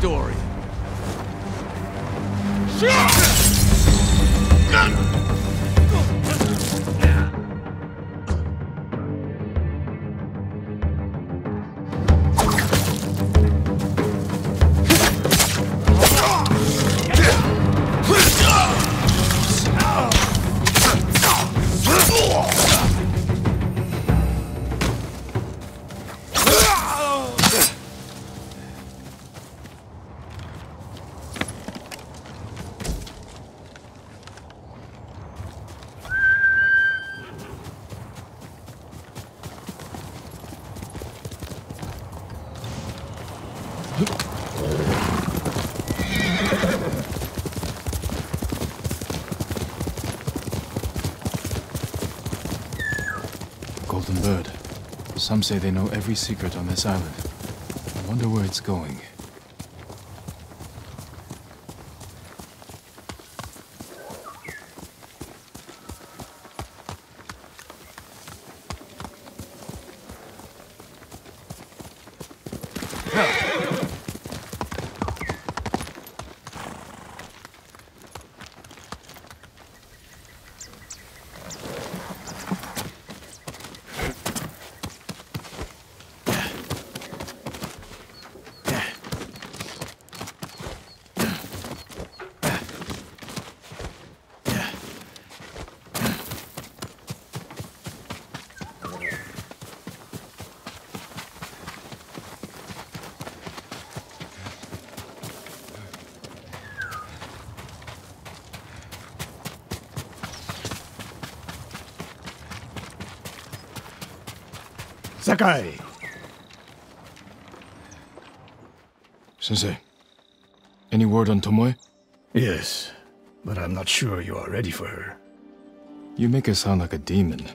story. Some say they know every secret on this island. I wonder where it's going. Sakai! Sensei, any word on Tomoe? Yes, but I'm not sure you are ready for her. You make her sound like a demon.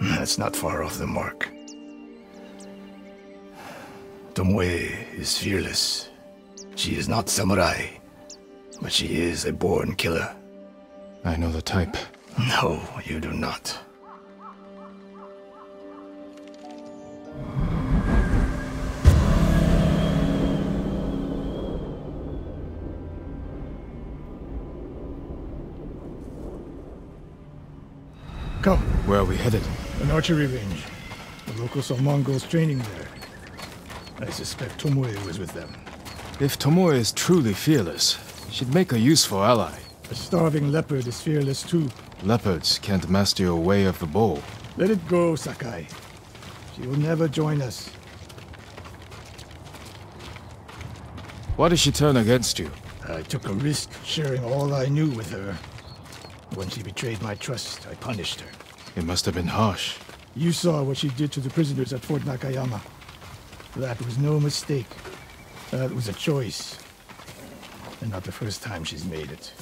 That's not far off the mark. Tomoe is fearless. She is not samurai, but she is a born killer. I know the type. No, you do not. Where are we headed? an archery range. The locals saw Mongols training there. I suspect Tomoe was with them. If Tomoe is truly fearless, she'd make a useful ally. A starving leopard is fearless too. Leopards can't master your way of the bow. Let it go, Sakai. She will never join us. Why did she turn against you? I took a risk sharing all I knew with her. When she betrayed my trust, I punished her. It must have been harsh. You saw what she did to the prisoners at Fort Nakayama. That was no mistake. That was a choice. And not the first time she's made it.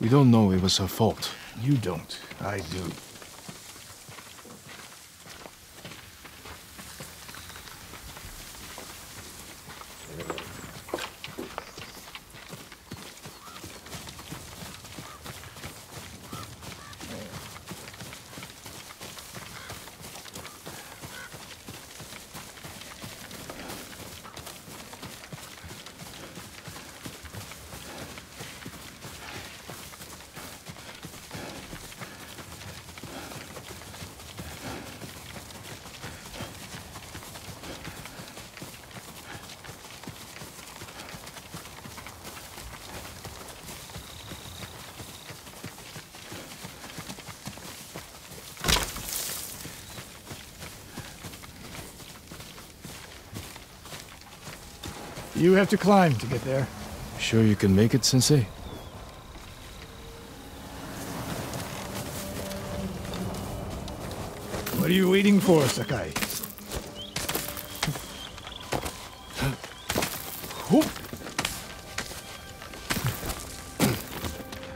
We don't know it was her fault. You don't. I do. You have to climb to get there. Sure you can make it, Sensei? What are you waiting for, Sakai?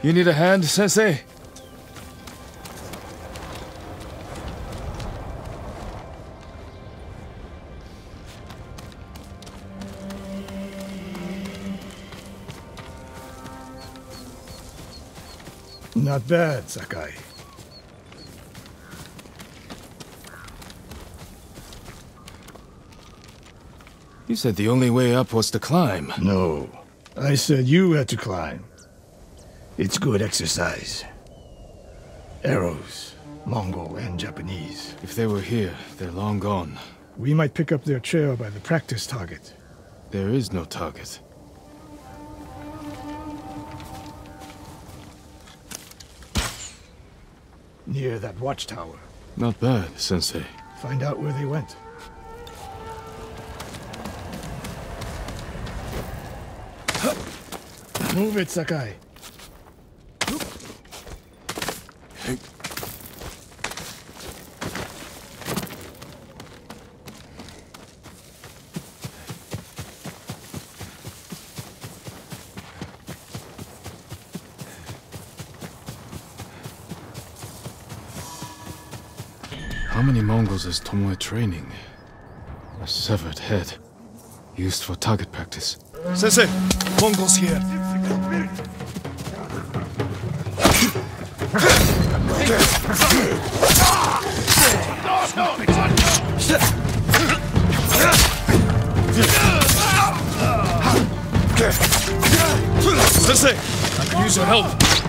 You need a hand, Sensei? Not bad, Sakai. You said the only way up was to climb. No. I said you had to climb. It's good exercise. Arrows, Mongol and Japanese. If they were here, they're long gone. We might pick up their trail by the practice target. There is no target. Near that watchtower. Not bad, Sensei. Find out where they went. Move it, Sakai. How Mongols is Tomoe training? A severed head. Used for target practice. Sensei, Mongols here. Sensei, I can use your help.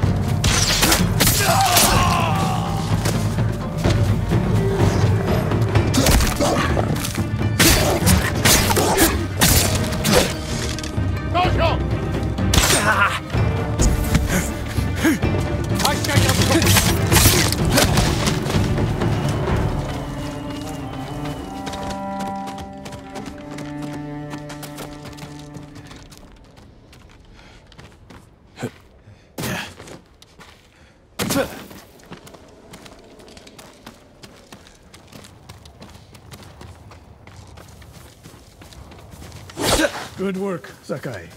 Sakai.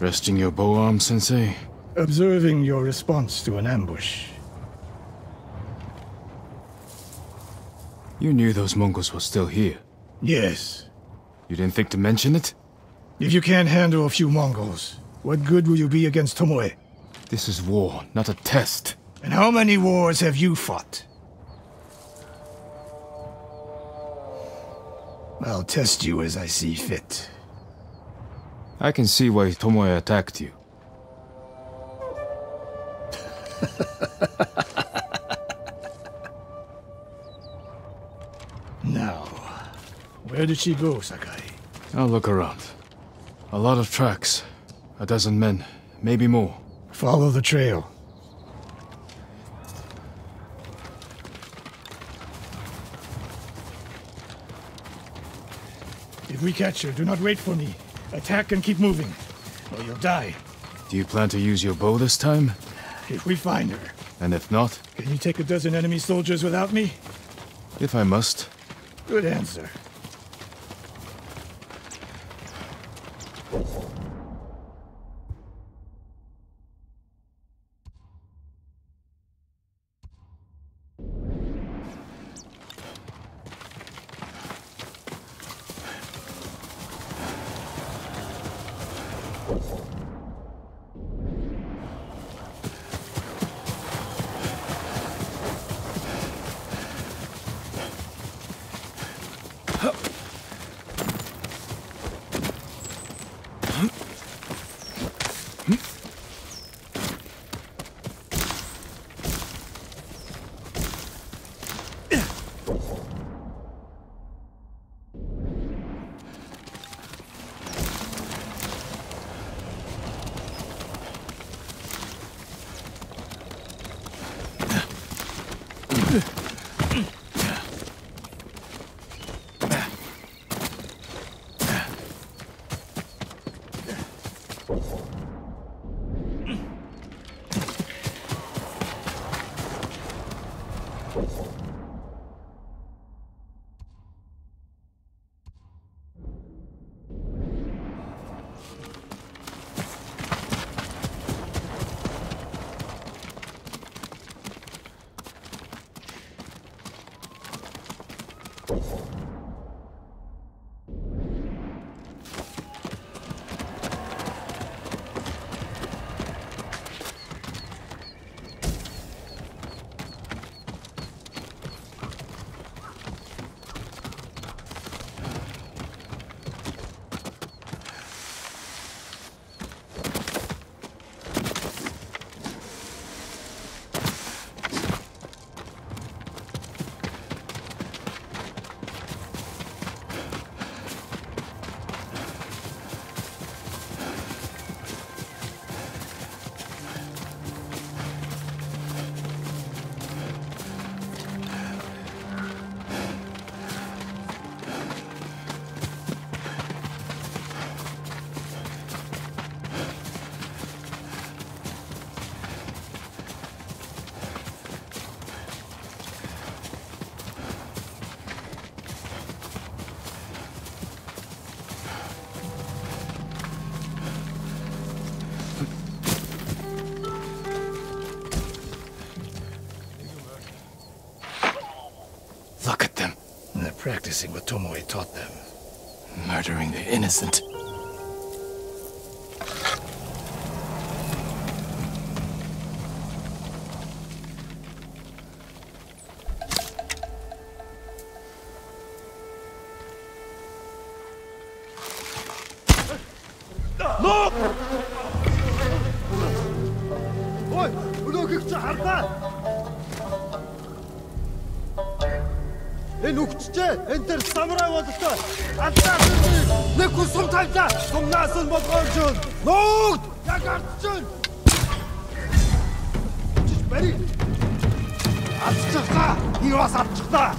Resting your bow arm, Sensei? Observing your response to an ambush. You knew those Mongols were still here. Yes. You didn't think to mention it? If you can't handle a few Mongols, what good will you be against Tomoe? This is war, not a test. And how many wars have you fought? I'll test you as I see fit. I can see why Tomoe attacked you. Now, where did she go, Sakai? I'll look around. A lot of tracks. A dozen men, maybe more. Follow the trail. If we catch her, do not wait for me. Attack and keep moving, or you'll die. Do you plan to use your bow this time? If we find her, And if not, can you take a dozen enemy soldiers without me? if I must, Good answer. Practicing what Tomoe taught them. murdering the innocent. Энэ төр самурай болтой. Алдаа нэг хүн сум тавьлаа. Сумнаас нь болгоомж өн. Нуугд яг ардчихын. Чич бари. Ардчихлаа. Би бас ардчихлаа.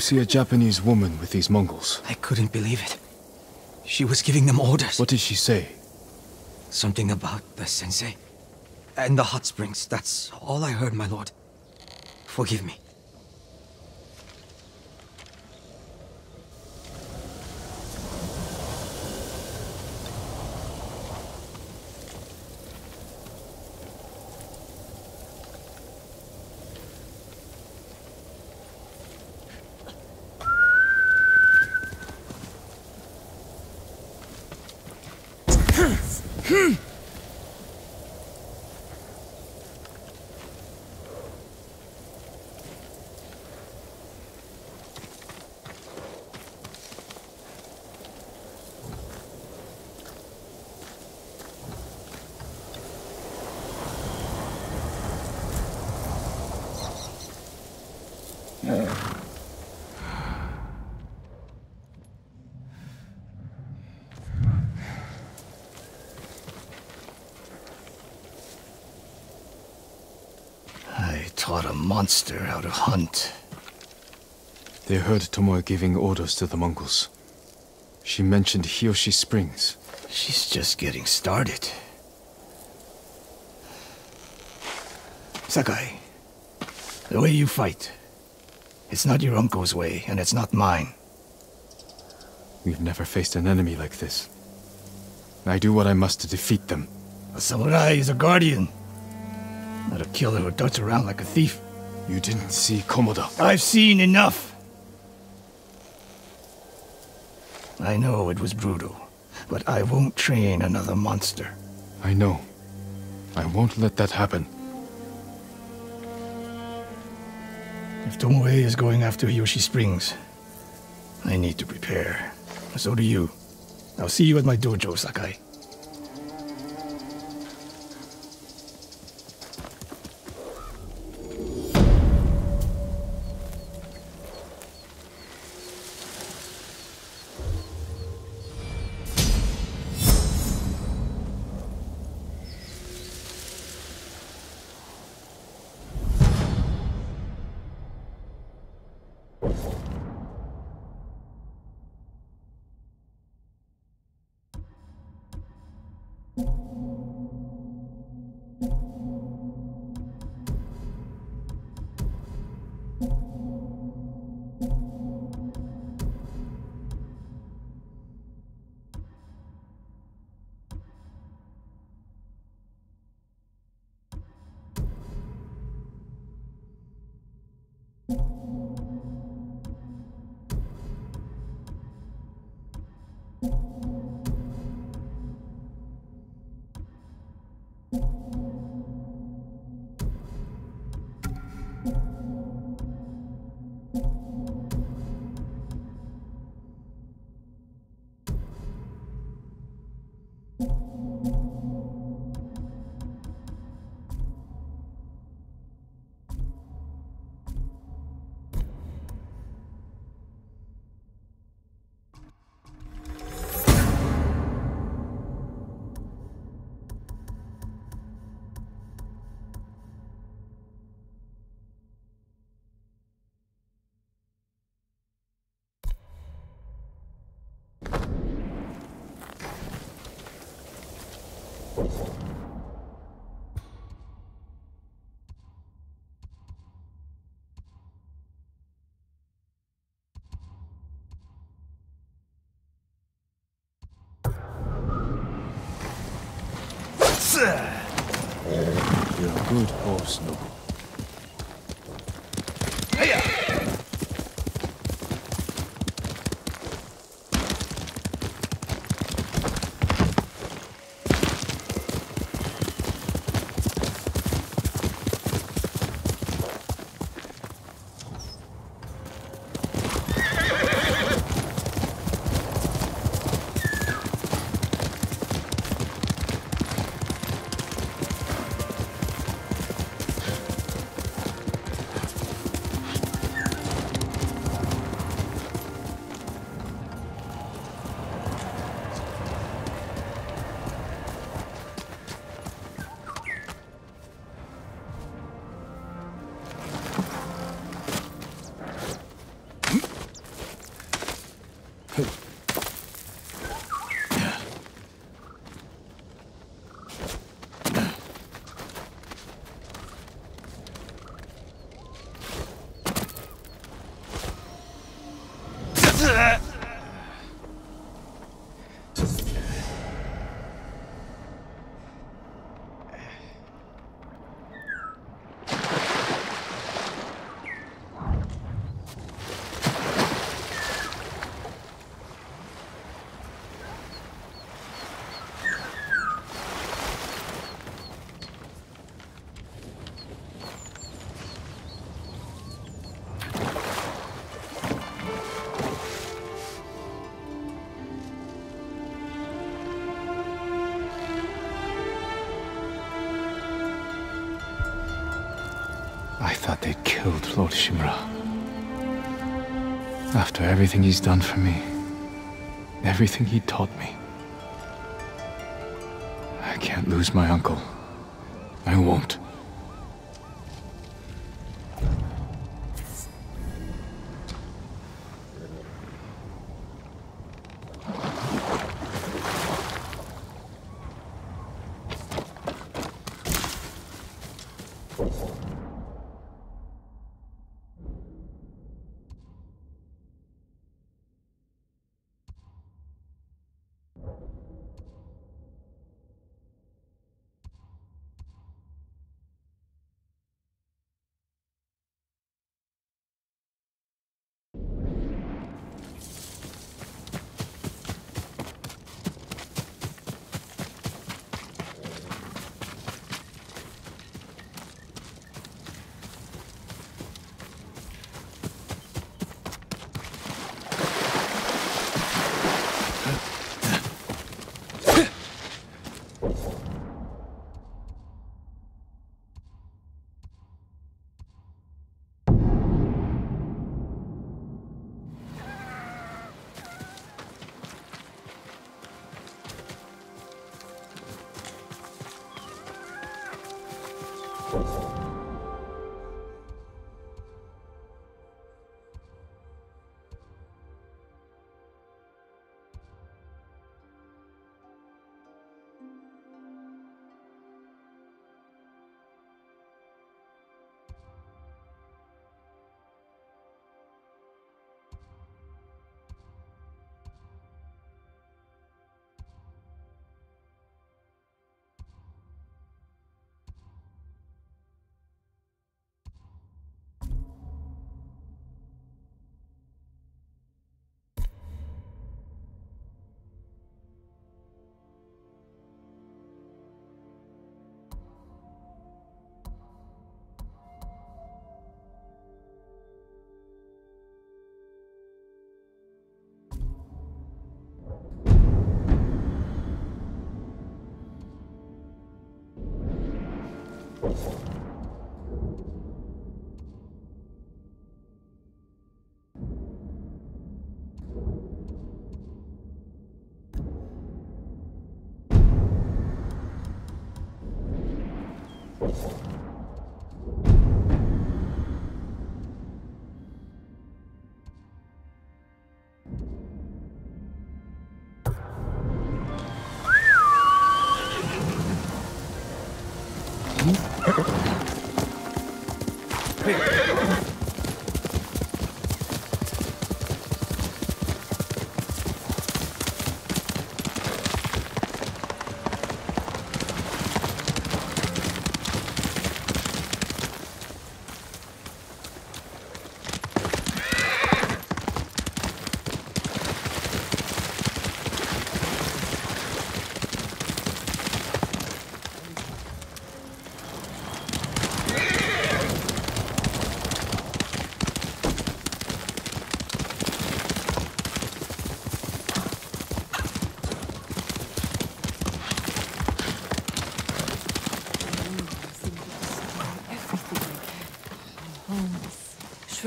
See a Japanese woman with these Mongols? I couldn't believe it. She was giving them orders. What did she say? Something about the sensei. And the hot springs. That's all I heard, my lord. Forgive me. Monster how to hunt. They heard Tomoe giving orders to the Mongols. She mentioned Hiyoshi Springs. She's just getting started. Sakai, the way you fight, it's not your uncle's way, and it's not mine. We've never faced an enemy like this. I do what I must to defeat them. A samurai is a guardian, not a killer who darts around like a thief. You didn't see Komoda. I've seen enough. I know it was brutal, but I won't train another monster. I know. I won't let that happen. If Tomoe is going after Yoshi Springs, I need to prepare. So do you. I'll see you at my dojo, Sakai. You're a good horse, Nobu. Shimura. After everything he's done for me, everything he taught me. I can't lose my uncle.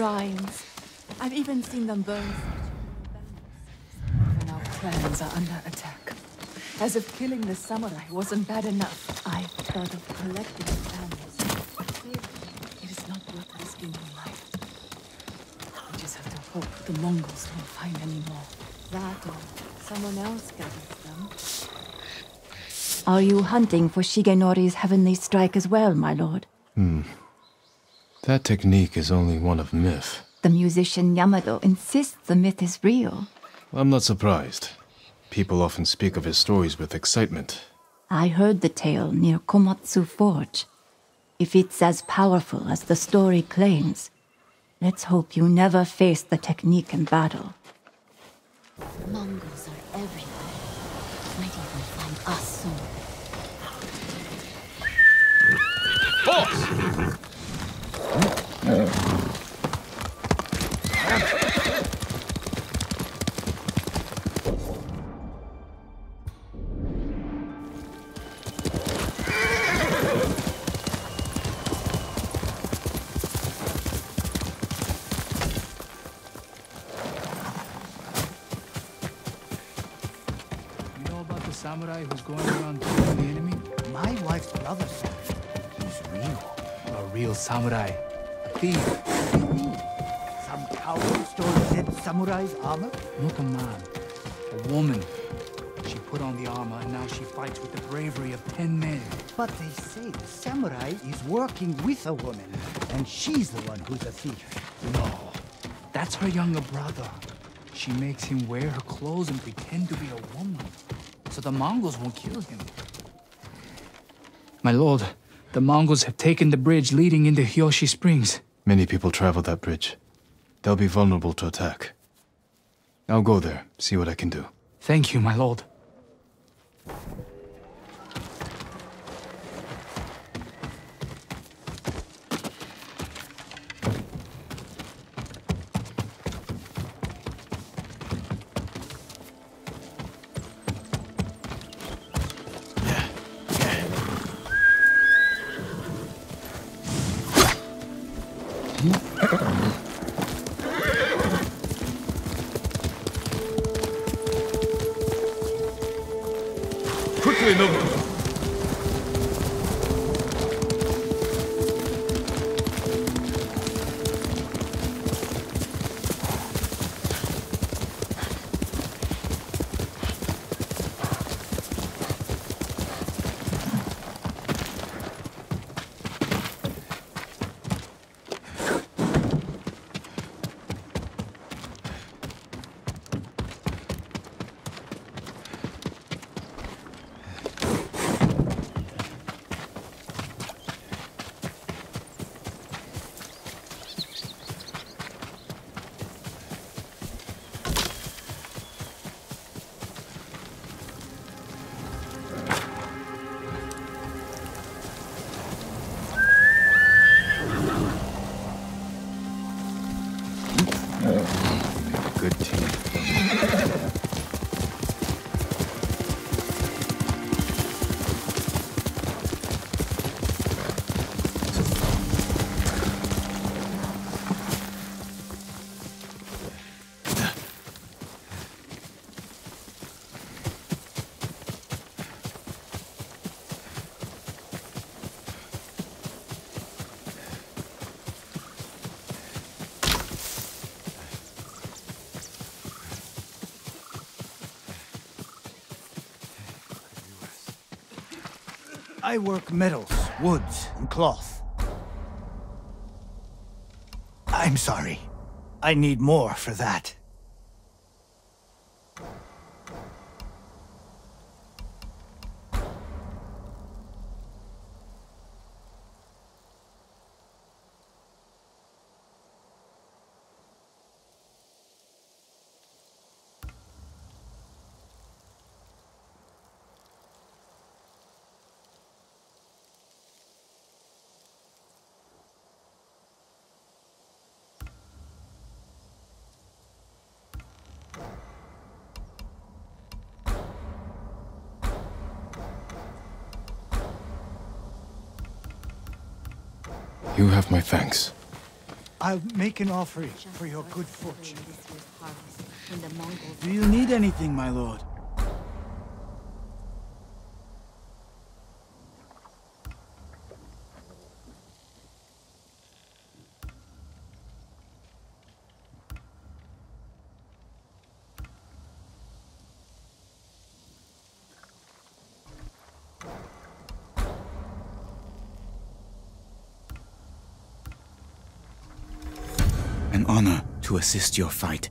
Shrines. I've even seen them burn. Our clans are under attack. As if killing the samurai wasn't bad enough. I've thought of collecting the families. It is not worth risking your life. We just have to hope the Mongols don't find any more. That or someone else gathers them. Are you hunting for Shigenori's heavenly strike as well, my lord? That technique is only one of myth. The musician Yamato insists the myth is real. I'm not surprised. People often speak of his stories with excitement. I heard the tale near Komatsu Forge. If it's as powerful as the story claims, let's hope you never face the technique in battle. Mongols are everywhere. Might even find us soon. You know about the samurai who's going around killing the enemy? My wife's brother he's real. A real samurai. Thief. Some coward stole dead samurai's armor? Not a man. A woman. She put on the armor and now she fights with the bravery of ten men. But they say the samurai is working with a woman, and she's the one who's a thief. No. That's her younger brother. She makes him wear her clothes and pretend to be a woman. So the Mongols won't kill him. My lord, the Mongols have taken the bridge leading into Hiyoshi Springs. Many people travel that bridge. They'll be vulnerable to attack. I'll go there, see what I can do. Thank you, my lord. I work metals, woods, and cloth. I'm sorry. I need more for that. You have my thanks. I'll make an offering for your good fortune. Do you need anything, my lord? An honor to assist your fight.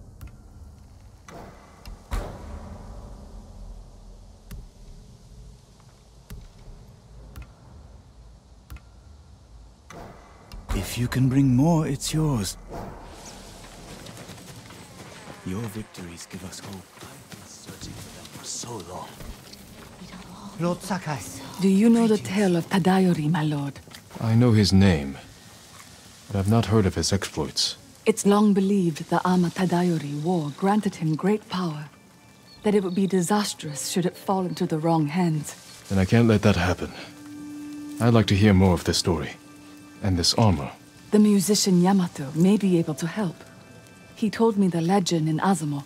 If you can bring more, it's yours. Your victories give us hope. I've been searching for them for so long. Lord Sakai, Do you know the tale of Tadayori, my lord? I know his name, but I've not heard of his exploits. It's long believed the Ama Tadayori war granted him great power. That it would be disastrous should it fall into the wrong hands. Then I can't let that happen. I'd like to hear more of this story. And this armor. The musician Yamato may be able to help. He told me the legend in Azamo,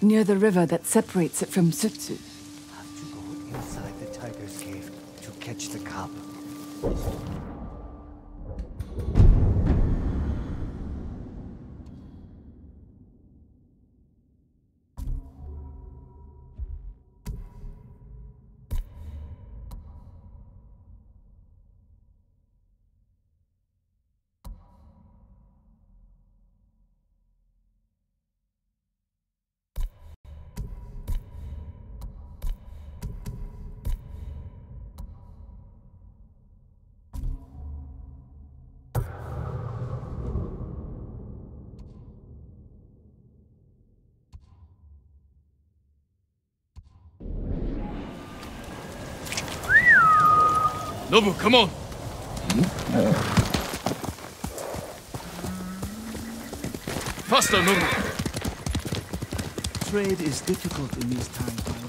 near the river that separates it from Sutsu. have to go inside the tiger's cave to catch the cub. Nobu, come on. Faster, Nobu. Trade is difficult in these times,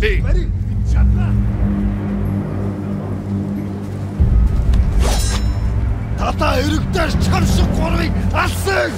Би. Барин чадна. Тата эрэгдэж чамшиг гурыг алсан.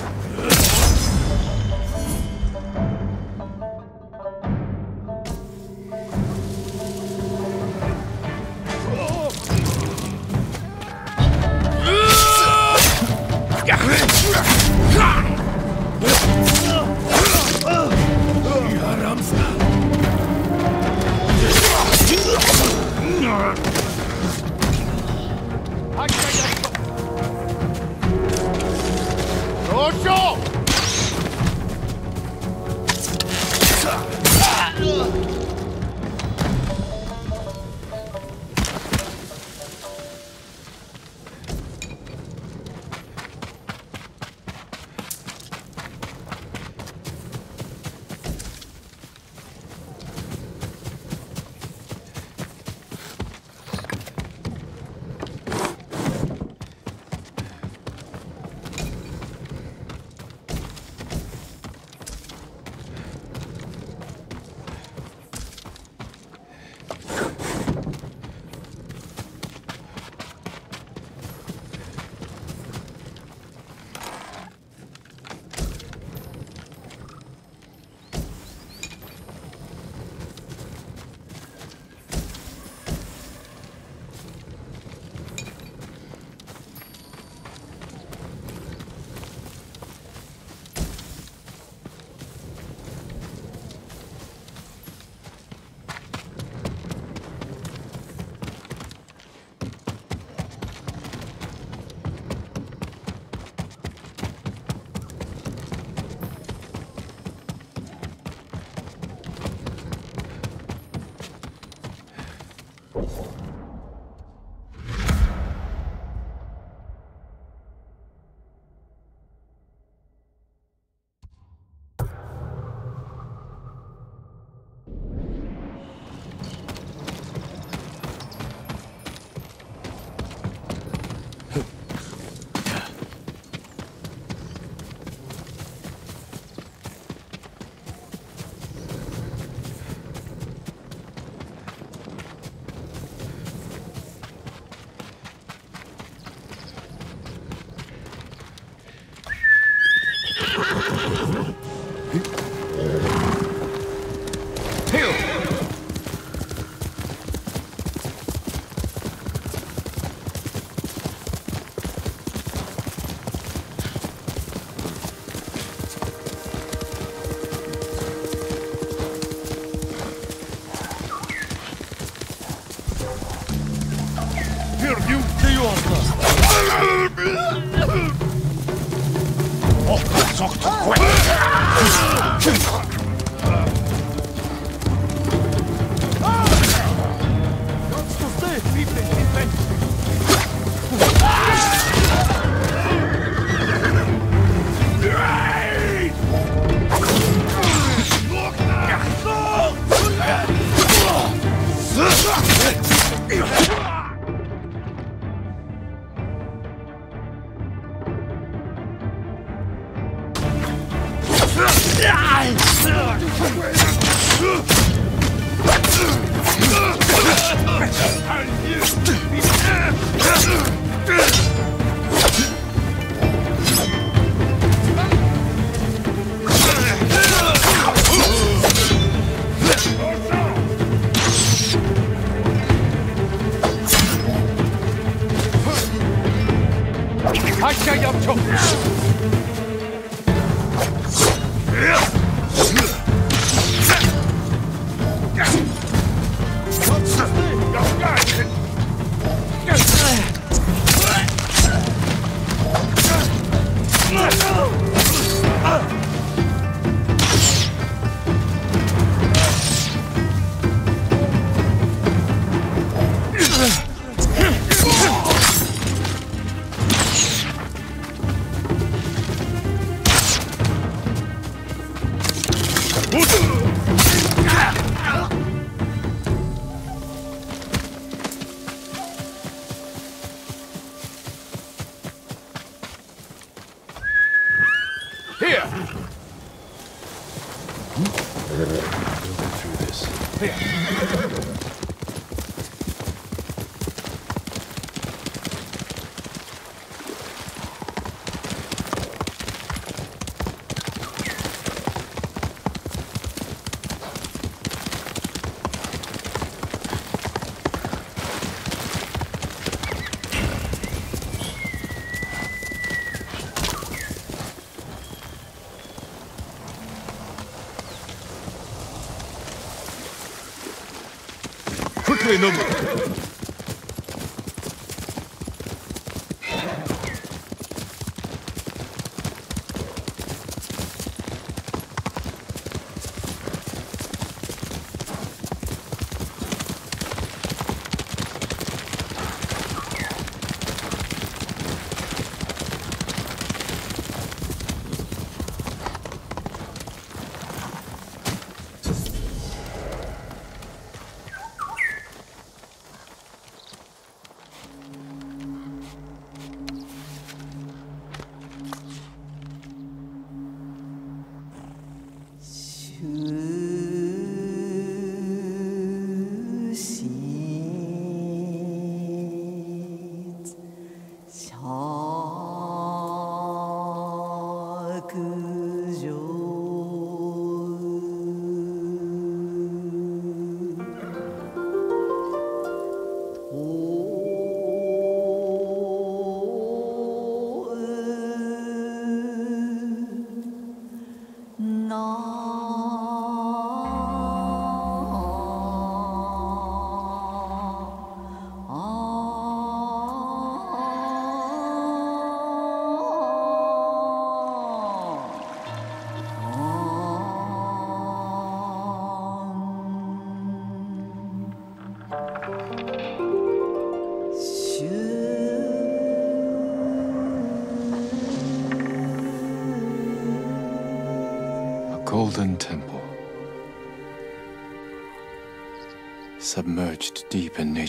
Kaç şey yapacağım?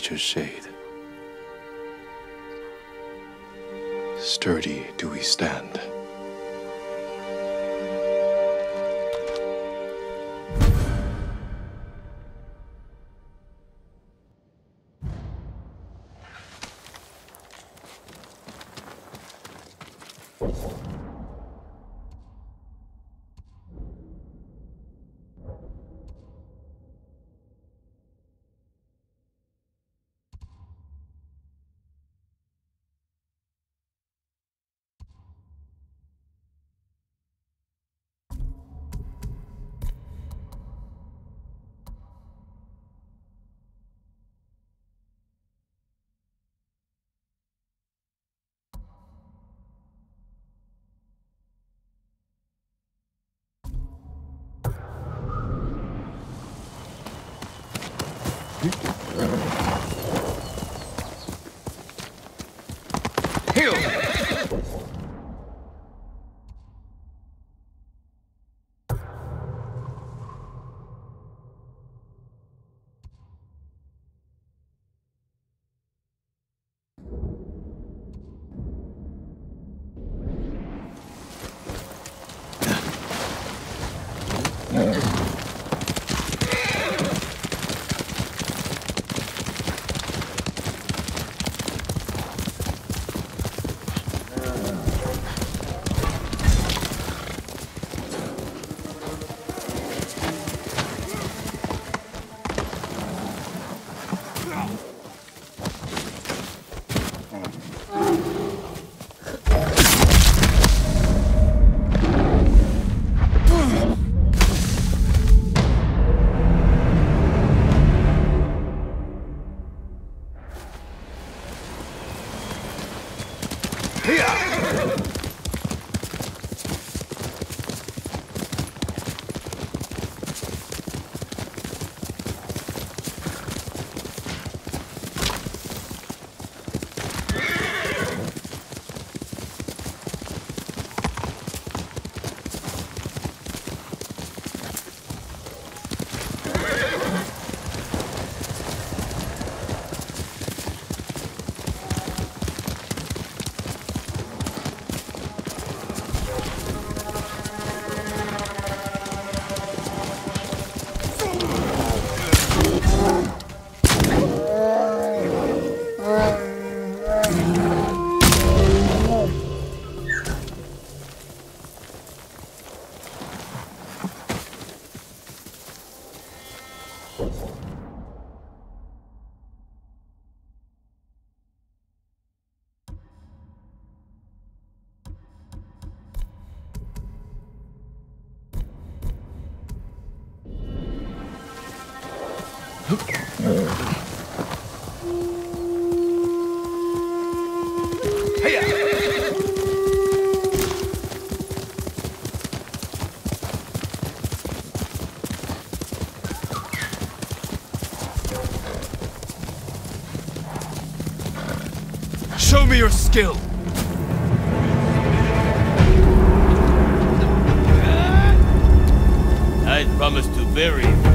Nature's shade. Skill! I promise to bury him.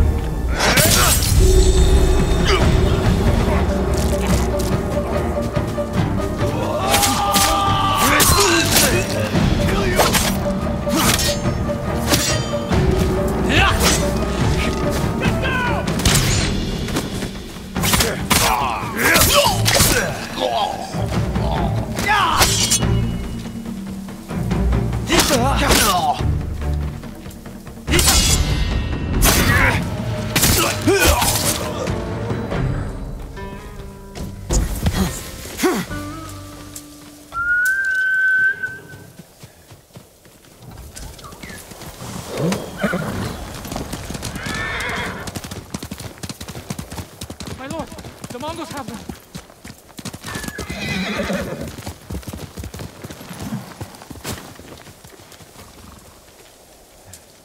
The Mongols have them.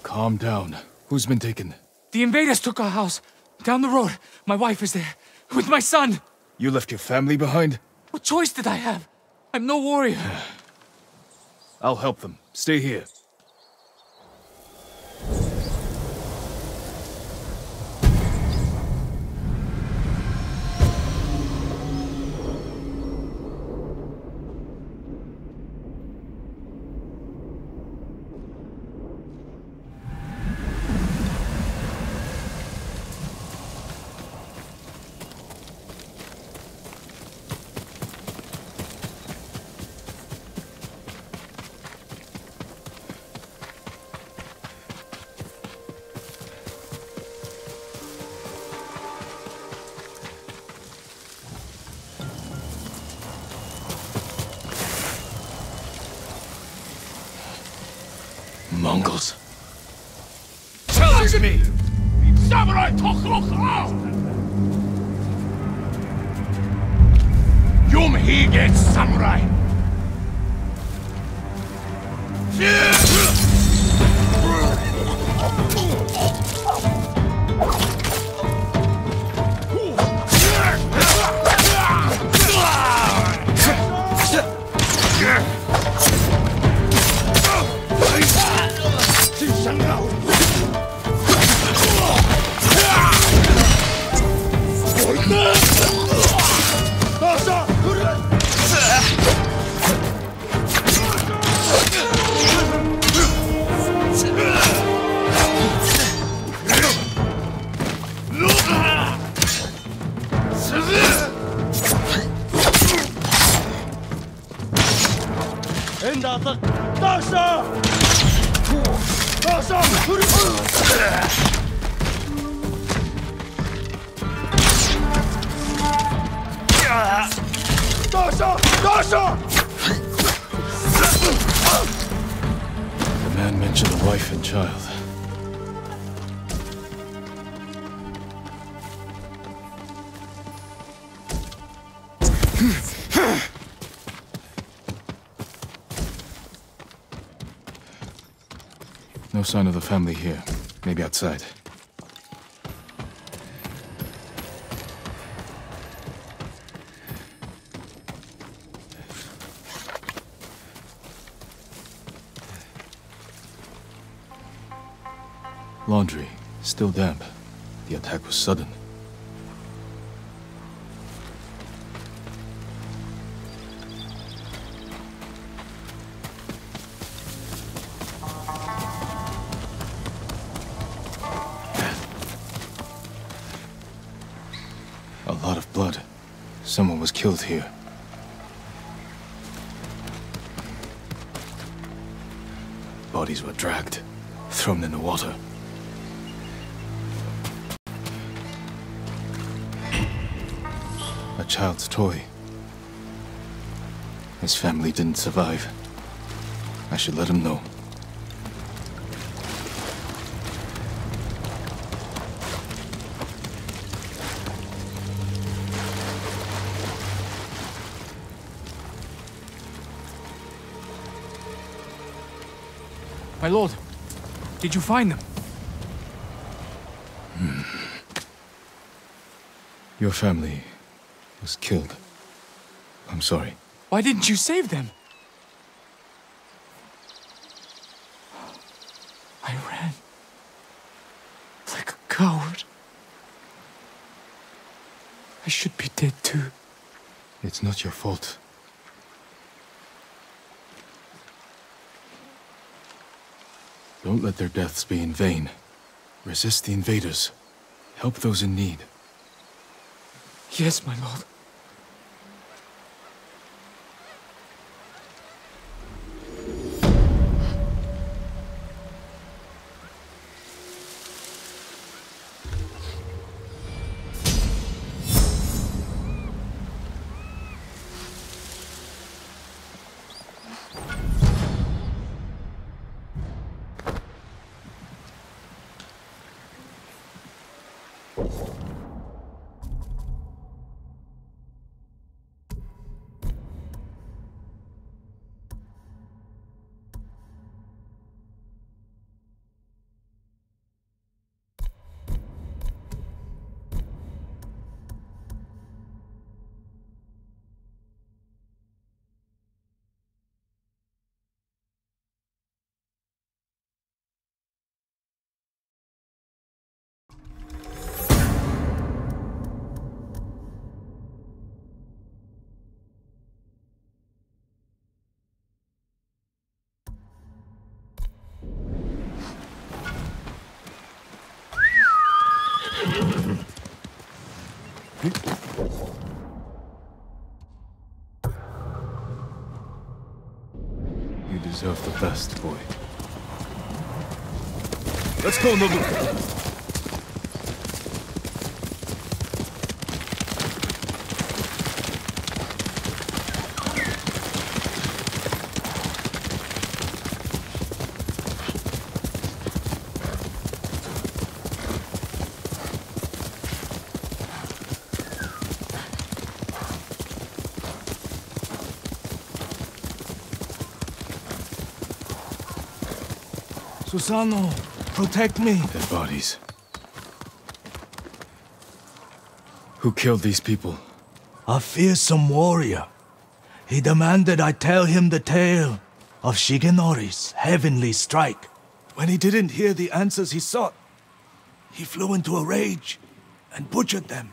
Calm down. Who's been taken? The invaders took our house. Down the road, my wife is there. With my son. You left your family behind? What choice did I have? I'm no warrior. I'll help them. Stay here. Sign of the family here. Maybe outside. Laundry. Still damp. The attack was sudden. killed here. Bodies were dragged, thrown in the water. A child's toy. His family didn't survive. I should let him know. My lord, did you find them? Hmm. Your family was killed. I'm sorry. Why didn't you save them? I ran. Like a coward. I should be dead too. It's not your fault. Don't let their deaths be in vain. Resist the invaders. Help those in need. Yes, my lord. Best, boy. Let's go, Nobu. Susano, protect me. Dead bodies. Who killed these people? A fearsome warrior. He demanded I tell him the tale of Shigenori's heavenly strike. When he didn't hear the answers he sought, he flew into a rage and butchered them.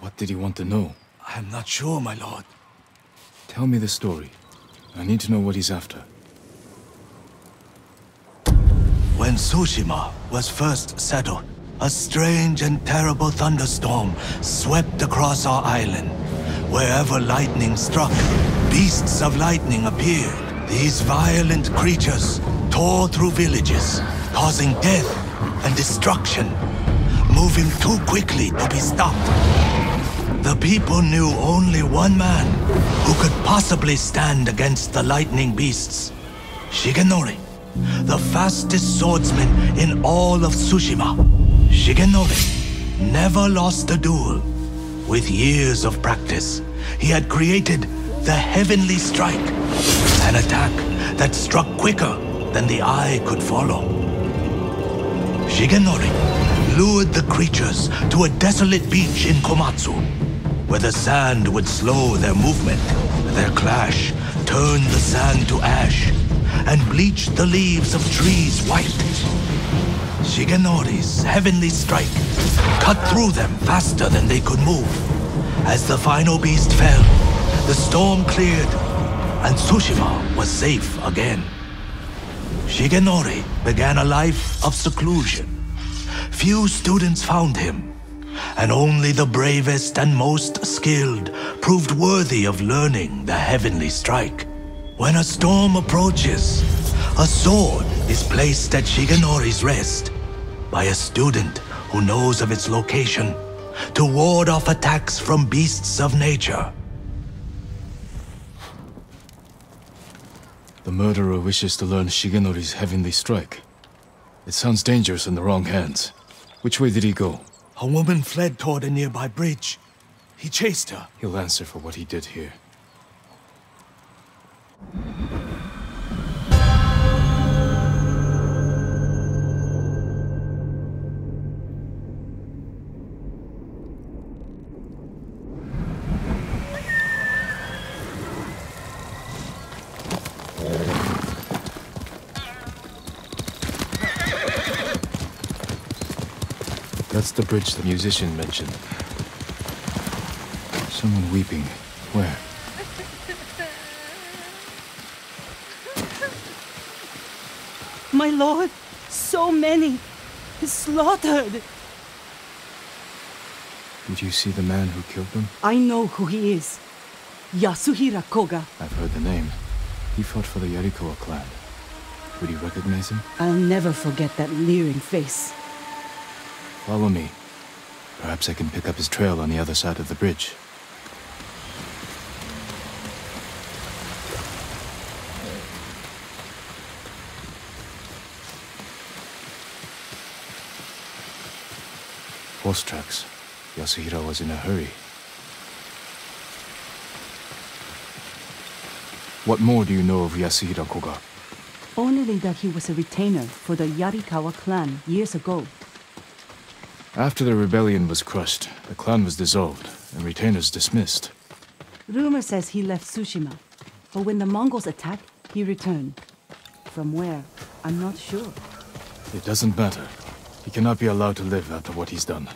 What did he want to know? I am not sure, my lord. Tell me the story. I need to know what he's after. When Tsushima was first settled, a strange and terrible thunderstorm swept across our island. Wherever lightning struck, beasts of lightning appeared. These violent creatures tore through villages, causing death and destruction, moving too quickly to be stopped. The people knew only one man who could possibly stand against the lightning beasts Shigenori, the fastest swordsman in all of Tsushima. Shigenori never lost a duel. With years of practice, he had created the Heavenly Strike, an attack that struck quicker than the eye could follow. Shigenori lured the creatures to a desolate beach in Komatsu, where the sand would slow their movement. Their clash turned the sand to ash and bleached the leaves of trees white. Shigenori's heavenly strike cut through them faster than they could move. As the final beast fell, the storm cleared, and Tsushima was safe again. Shigenori began a life of seclusion. Few students found him, and only the bravest and most skilled proved worthy of learning the heavenly strike. When a storm approaches, a sword is placed at Shigenori's rest by a student who knows of its location to ward off attacks from beasts of nature. The murderer wishes to learn Shigenori's heavenly strike. It sounds dangerous in the wrong hands. Which way did he go? A woman fled toward a nearby bridge. He chased her. He'll answer for what he did here. That's the bridge the musician mentioned. Someone weeping. Where? My lord, so many. Slaughtered. Did you see the man who killed them? I know who he is. Yasuhira Koga. I've heard the name. He fought for the Yarikawa clan. Would you recognize him? I'll never forget that leering face. Follow me. Perhaps I can pick up his trail on the other side of the bridge. Horse tracks. Yasuhira was in a hurry. What more do you know of Yasuhira Koga? Only that he was a retainer for the Yarikawa clan years ago. After the rebellion was crushed, the clan was dissolved and retainers dismissed. Rumor says he left Tsushima, but when the Mongols attacked, he returned. From where, I'm not sure. It doesn't matter. He cannot be allowed to live after what he's done.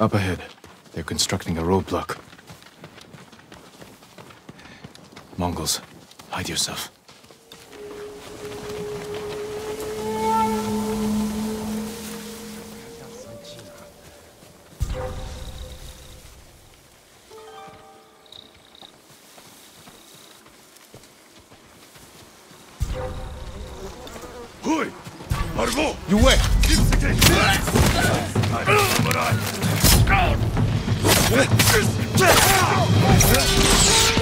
Up ahead. They're constructing a roadblock. Mongols, hide yourself. Hui! Margot! You wait! Attention, attention Attention, attention Throw your blades!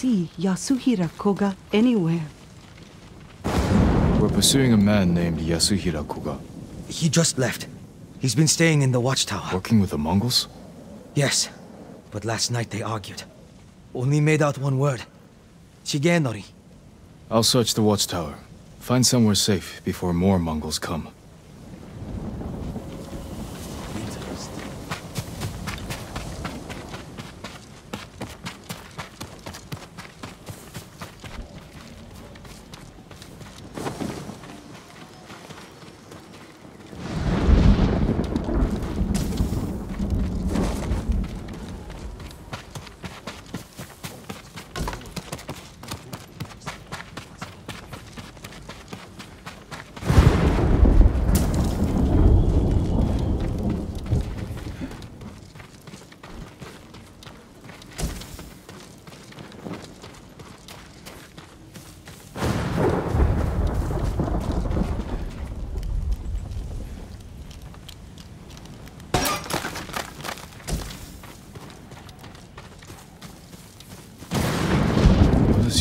See Yasuhira Kuga anywhere. We're pursuing a man named Yasuhira Kuga. He just left. He's been staying in the watchtower. Working with the Mongols? Yes, but last night they argued. Only made out one word. Shigenori. I'll search the watchtower. Find somewhere safe before more Mongols come.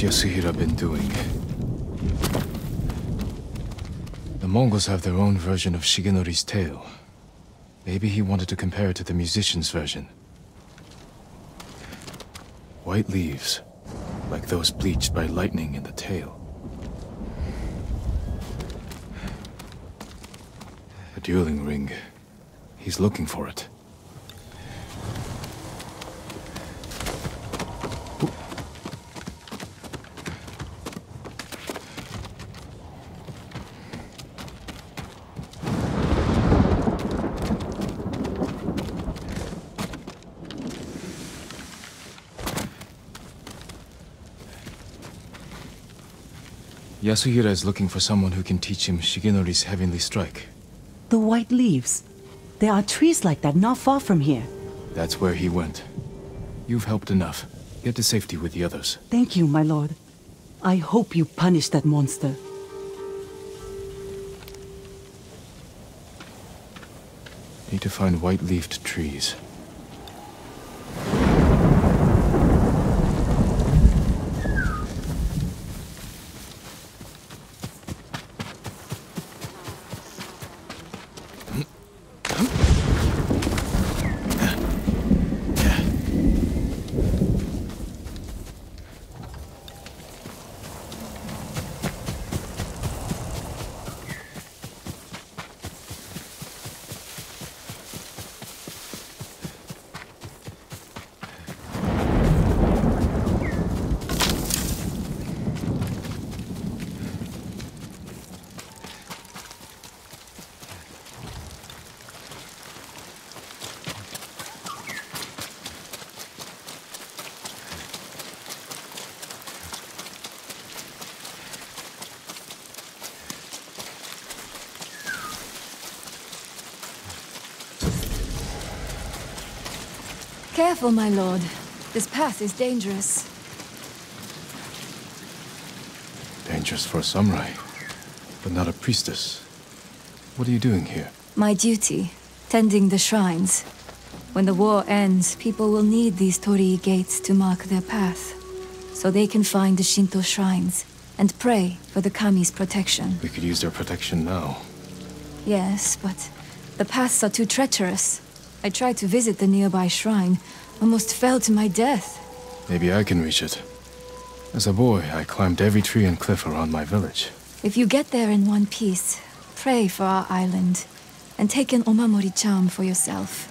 Has Yasuhira been doing? The Mongols have their own version of Shigenori's tale. Maybe he wanted to compare it to the musician's version. White leaves, like those bleached by lightning in the tale. A dueling ring. He's looking for it. Yasuhira is looking for someone who can teach him Shigenori's heavenly strike. The white leaves. There are trees like that not far from here. That's where he went. You've helped enough. Get to safety with the others. Thank you, my lord. I hope you punish that monster. Need to find white-leafed trees. Careful, my lord. This path is dangerous. Dangerous for a samurai, but not a priestess. What are you doing here? My duty, tending the shrines. When the war ends, people will need these torii gates to mark their path, so they can find the Shinto shrines and pray for the kami's protection. We could use their protection now. Yes, but the paths are too treacherous. I tried to visit the nearby shrine, almost fell to my death. Maybe I can reach it. As a boy, I climbed every tree and cliff around my village. If you get there in one piece, pray for our island, and take an Omamori charm for yourself.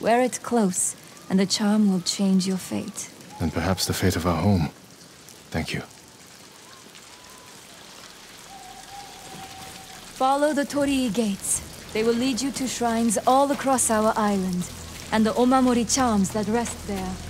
Wear it close, and the charm will change your fate. And perhaps the fate of our home. Thank you. Follow the Torii gates. They will lead you to shrines all across our island, and the Omamori charms that rest there.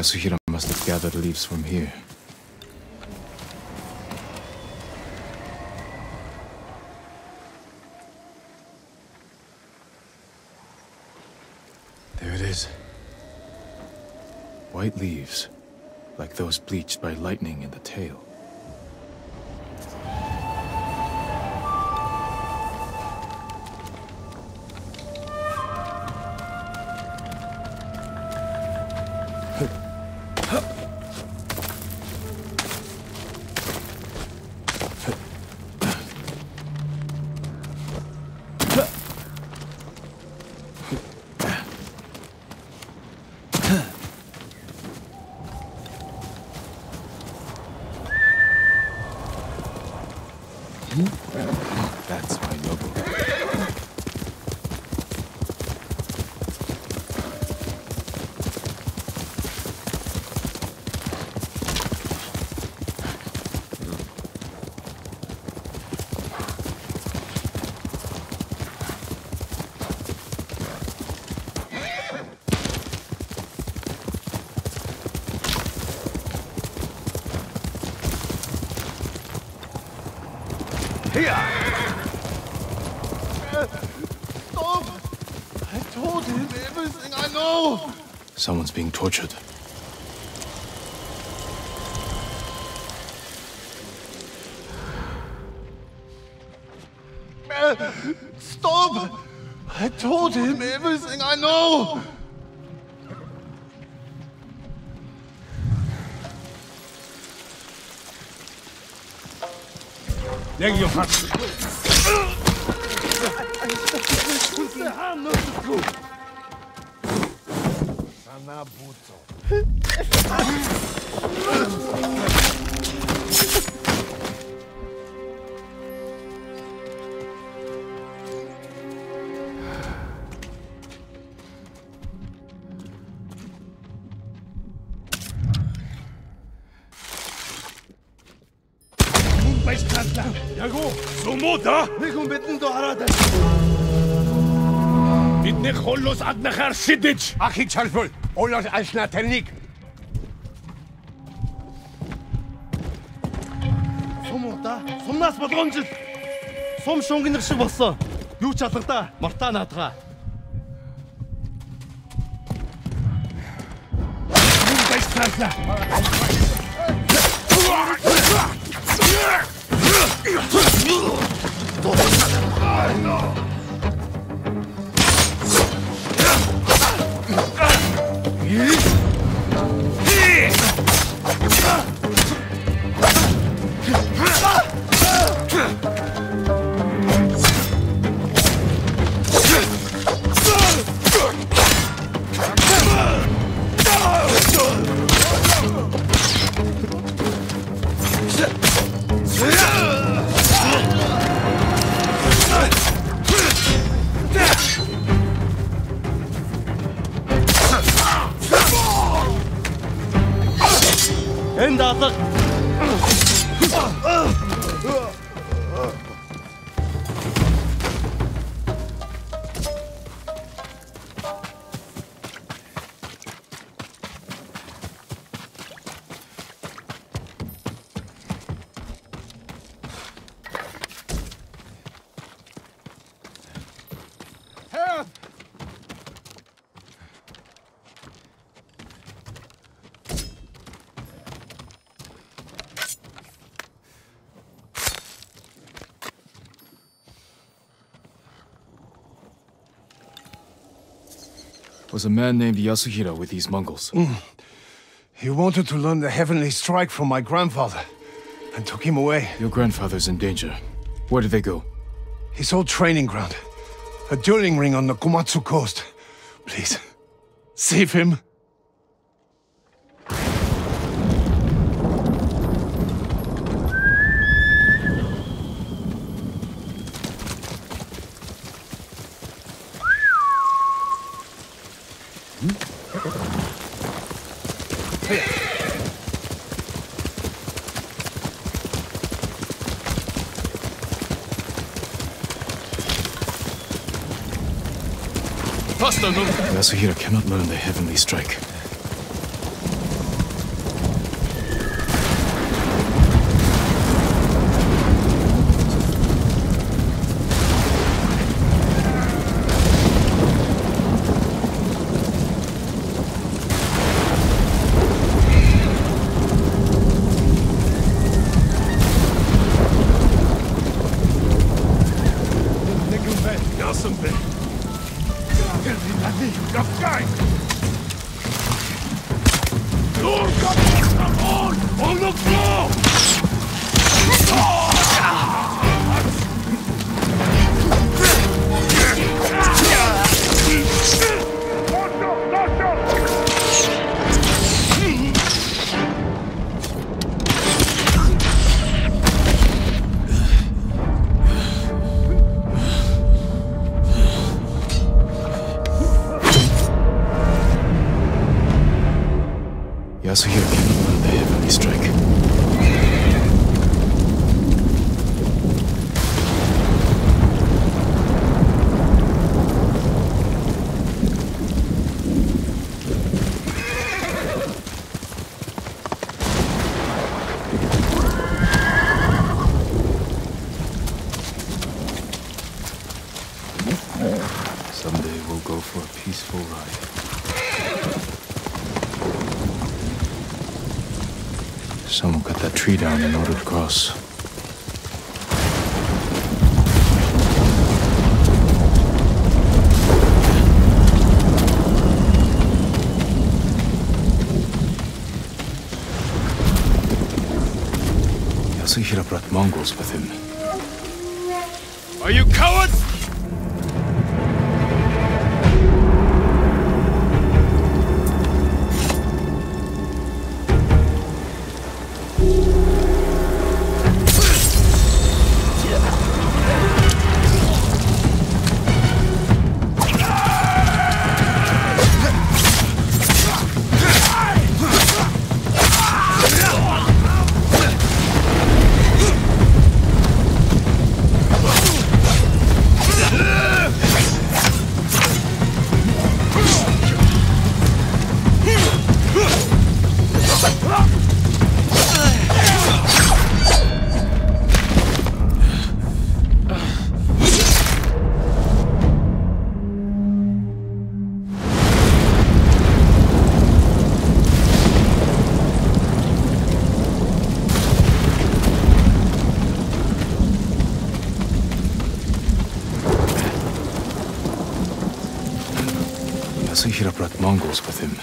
Yasuhira must have gathered leaves from here. There it is. White leaves, like those bleached by lightning in the tale. being tortured. Stop! I told him everything I know! Leg your foot. Она буцо. Яг уу? Сумуда? Нэг хүн бидэнд хараад байна. Бидний холлоос аднахаар шидэж ахыг чарвал. Унаас ашна тэрнийг. Сумурда сумнаас болгоомжл. Сум шунгинэр шиг болсон. Юу ч алгадаа мартаа наадгаа. Мөн байснаасна. Oh, no! Was a man named Yasuhira with these Mongols. Mm. He wanted to learn the heavenly strike from my grandfather and took him away. Your grandfather's in danger. Where did they go? His old training ground. A dueling ring on the Komatsu coast. Please, save him. Yasuhira cannot learn the heavenly strike. Tree down in order to cross. Yasuhira brought Mongols with him. Are you cowards? Yasuhira brought Mongols with him.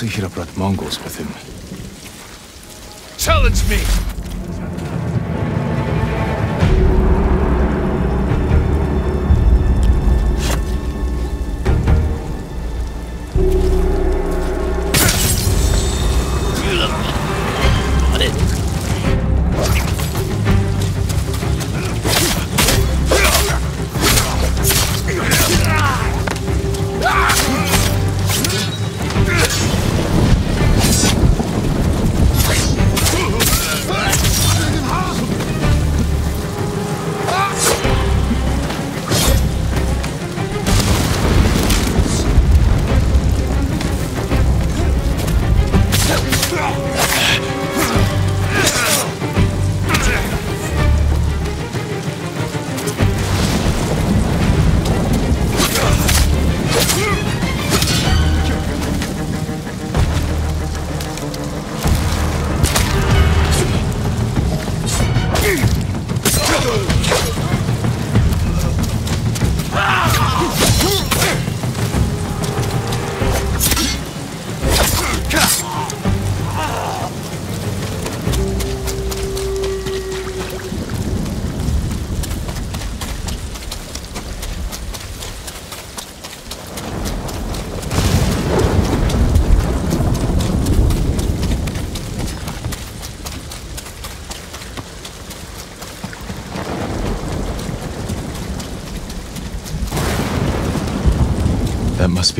Yasuhira brought Mongols with him. Challenge me!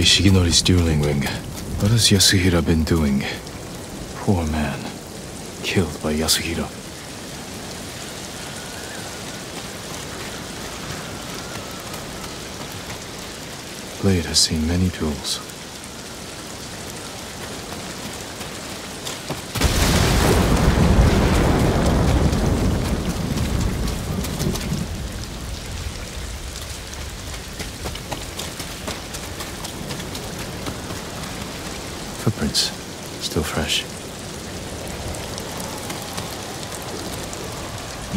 Shigenori's dueling ring. What has Yasuhira been doing? Poor man. Killed by Yasuhira. Blade has seen many duels.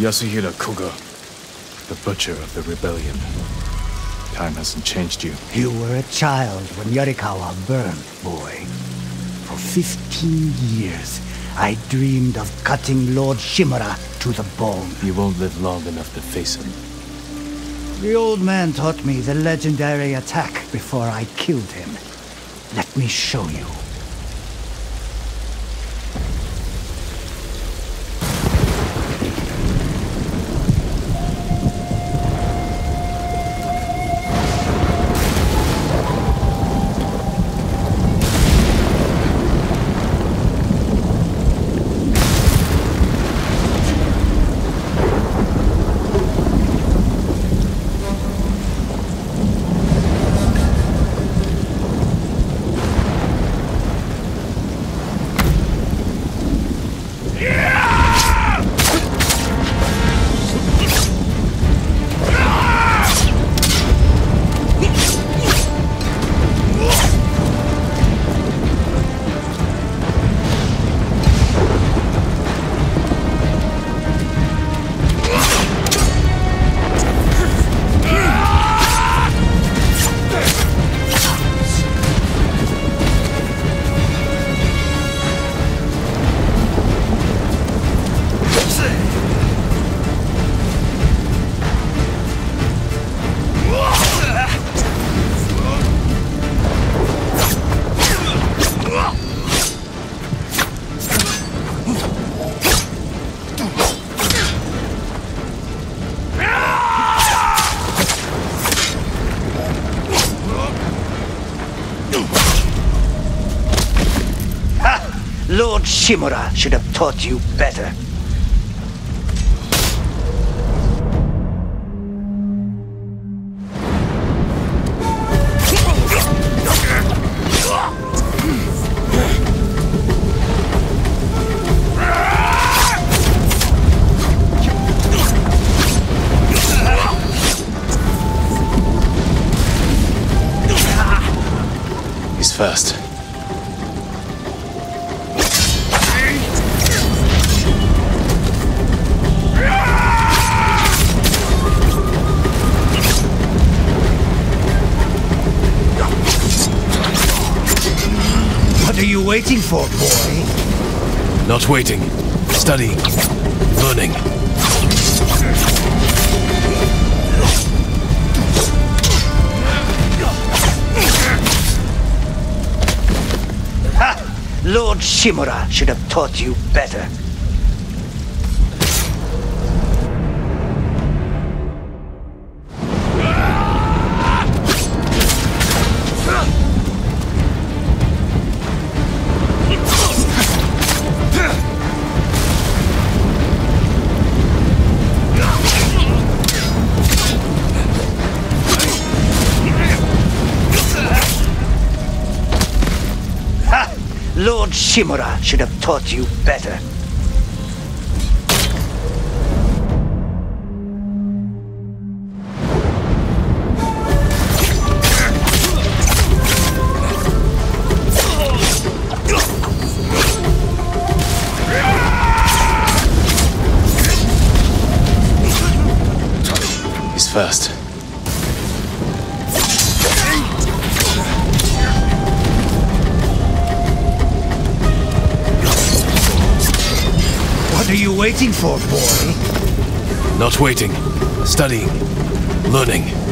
Yasuhira Kuga, the butcher of the rebellion. Time hasn't changed you. You were a child when Yarikawa burned, boy. For 15 years, I dreamed of cutting Lord Shimura to the bone. You won't live long enough to face him. The old man taught me the legendary attack before I killed him. Let me show you. Shimura should have taught you better. Not waiting. Studying. Learning. Ha! Lord Shimura should have taught you better. Shimura should have taught you better. Waiting for, boy? Not waiting. Studying. Learning.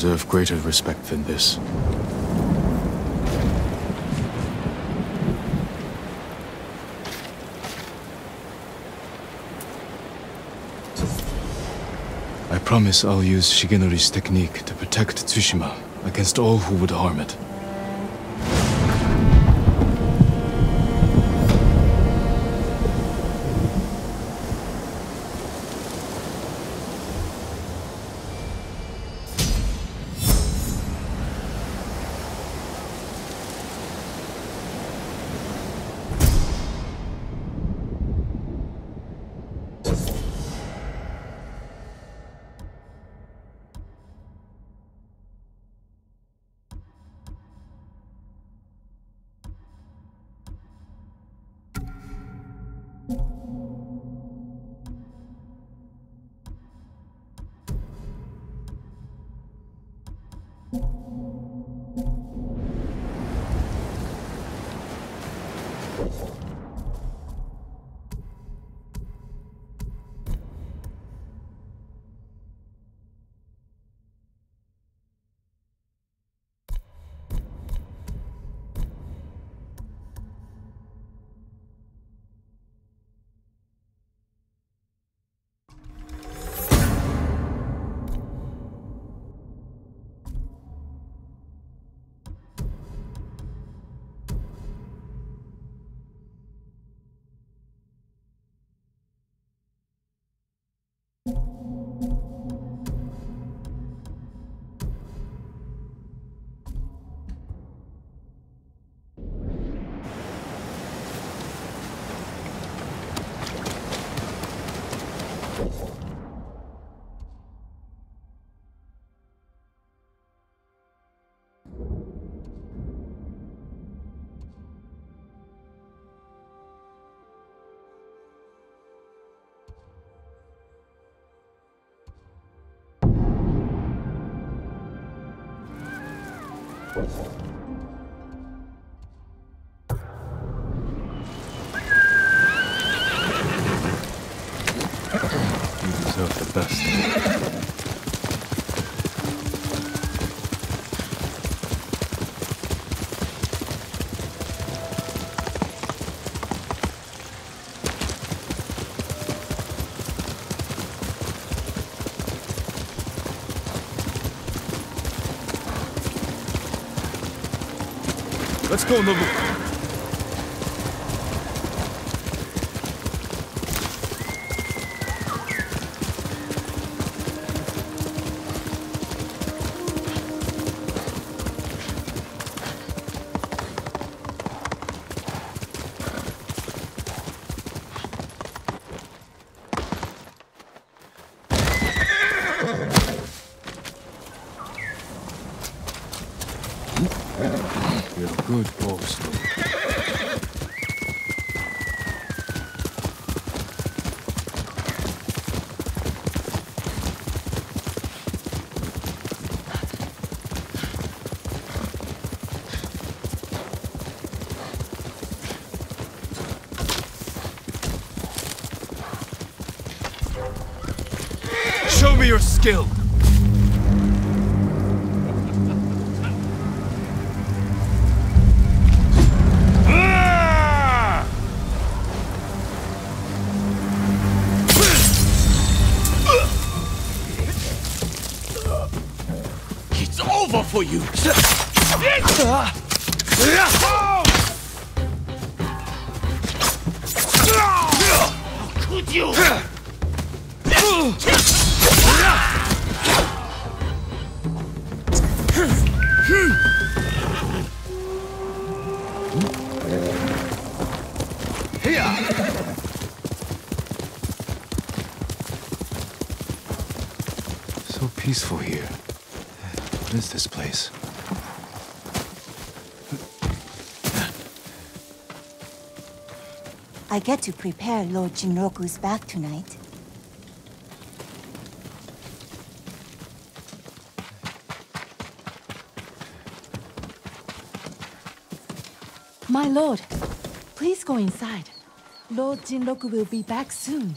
Deserve greater respect than this. I promise I'll use Shigenori's technique to protect Tsushima against all who would harm it. Let's go, Nobu. You're a good boss, Nobu. Show It's over for you! I get to prepare Lord Jinroku's bath tonight. My lord, please go inside. Lord Jinroku will be back soon.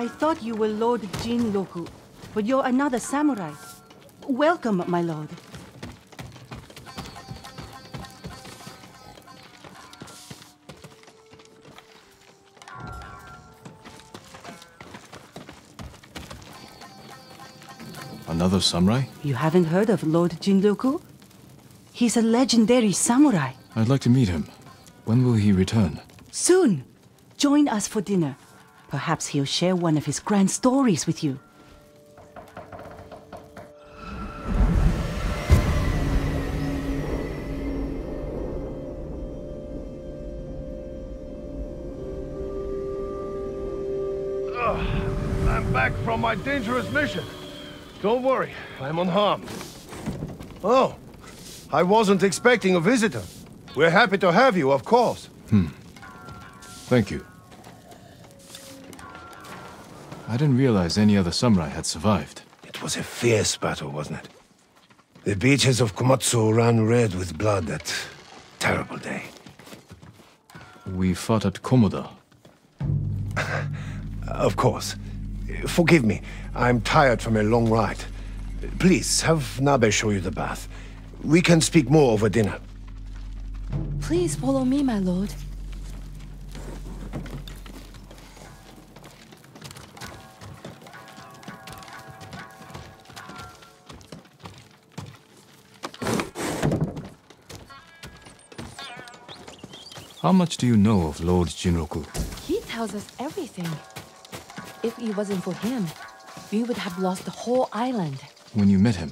I thought you were Lord Jinroku, but you're another samurai. Welcome, my lord. Another samurai? You haven't heard of Lord Jinroku? He's a legendary samurai. I'd like to meet him. When will he return? Soon! Join us for dinner. Perhaps he'll share one of his grand stories with you. Ugh, I'm back from my dangerous mission. Don't worry, I'm unharmed. Oh, I wasn't expecting a visitor. We're happy to have you, of course. Hmm. Thank you. I didn't realize any other samurai had survived. It was a fierce battle, wasn't it? The beaches of Komatsu ran red with blood that terrible day. We fought at Komoda. Of course. Forgive me. I'm tired from a long ride. Please, have Nabe show you the bath. We can speak more over dinner. Please follow me, my lord. How much do you know of Lord Jinroku? He tells us everything. If it wasn't for him, we would have lost the whole island. When you met him,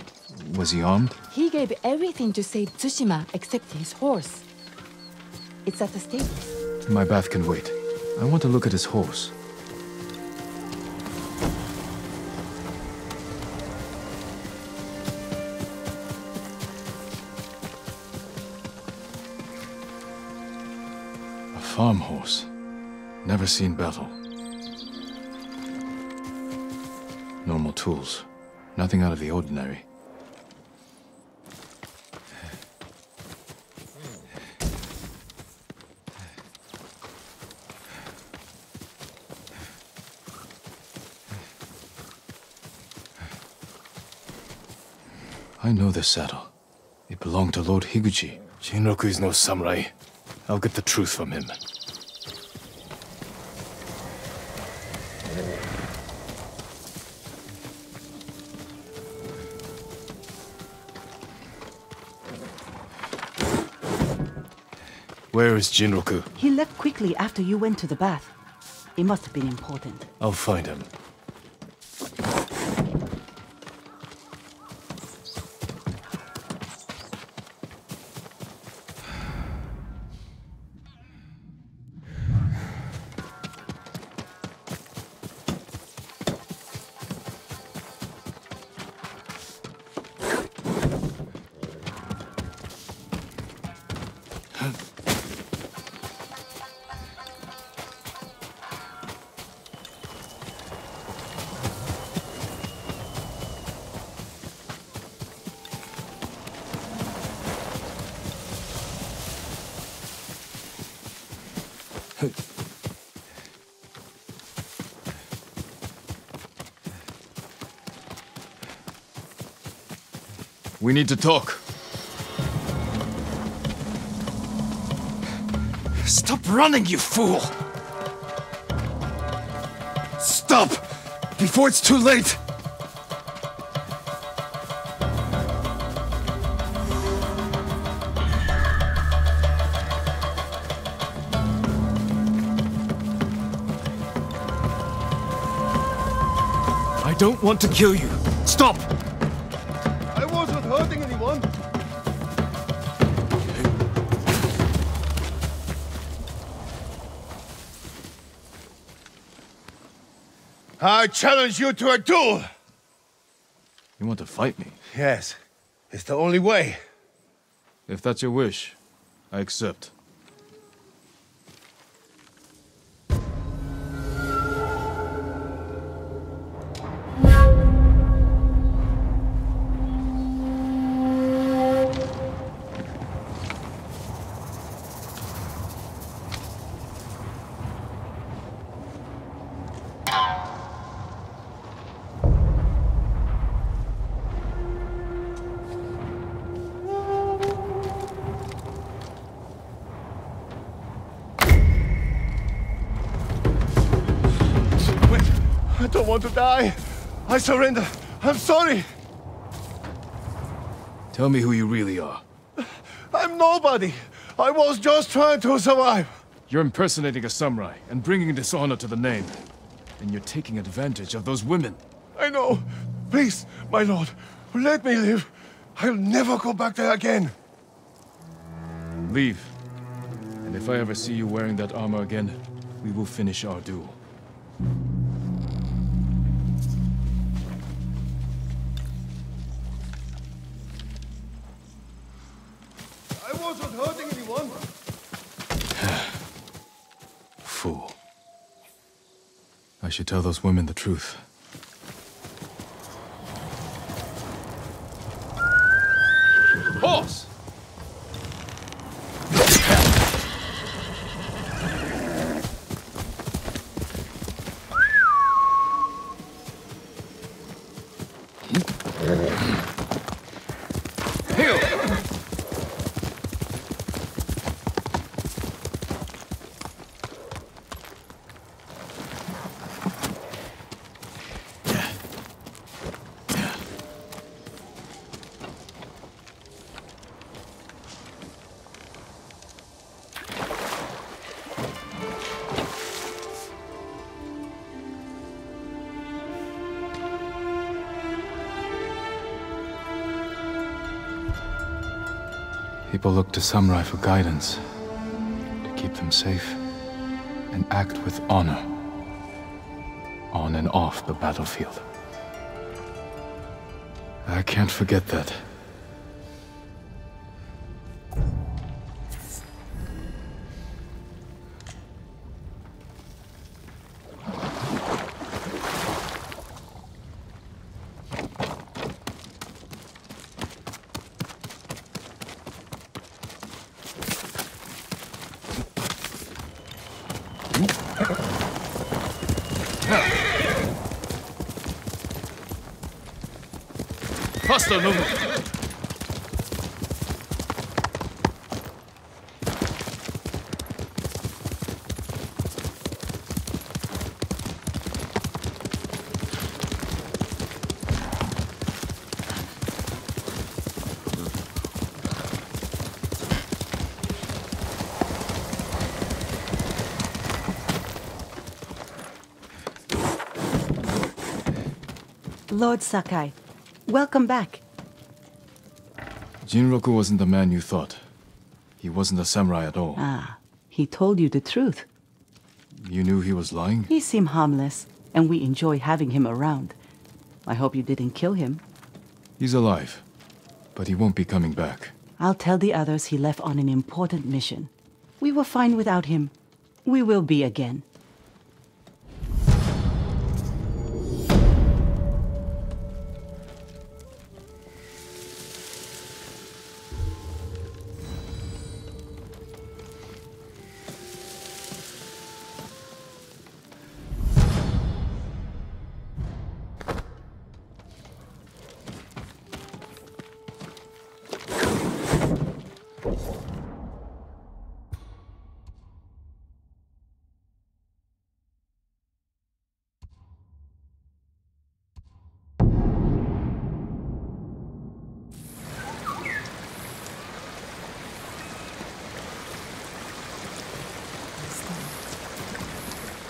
was he armed? He gave everything to save Tsushima except his horse. It's at the stables. My bath can wait. I want to look at his horse. Farm horse. Never seen battle. Normal tools. Nothing out of the ordinary. I know this saddle. It belonged to Lord Higuchi. Jinroku is no samurai. I'll get the truth from him. Where is Jinroku? He left quickly after you went to the bath. It must have been important. I'll find him. We need to talk. Stop running, you fool! Stop! Before it's too late! I don't want to kill you. Stop! I challenge you to a duel. You want to fight me? Yes, it's the only way. If that's your wish, I accept. Don't want to die. I surrender. I'm sorry. Tell me who you really are. I'm nobody. I was just trying to survive. You're impersonating a samurai and bringing dishonor to the name. And you're taking advantage of those women. I know. Please, my lord, let me live. I'll never go back there again. Leave. And if I ever see you wearing that armor again, we will finish our duel. I should tell those women the truth. Horse! People look to samurai for guidance, to keep them safe, and act with honor on and off the battlefield. I can't forget that. Faster, Nunu! Lord Sakai, welcome back. Jinroku wasn't the man you thought. He wasn't a samurai at all. Ah, he told you the truth. You knew he was lying? He seemed harmless, and we enjoy having him around. I hope you didn't kill him. He's alive, but he won't be coming back. I'll tell the others he left on an important mission. We were fine without him. We will be again.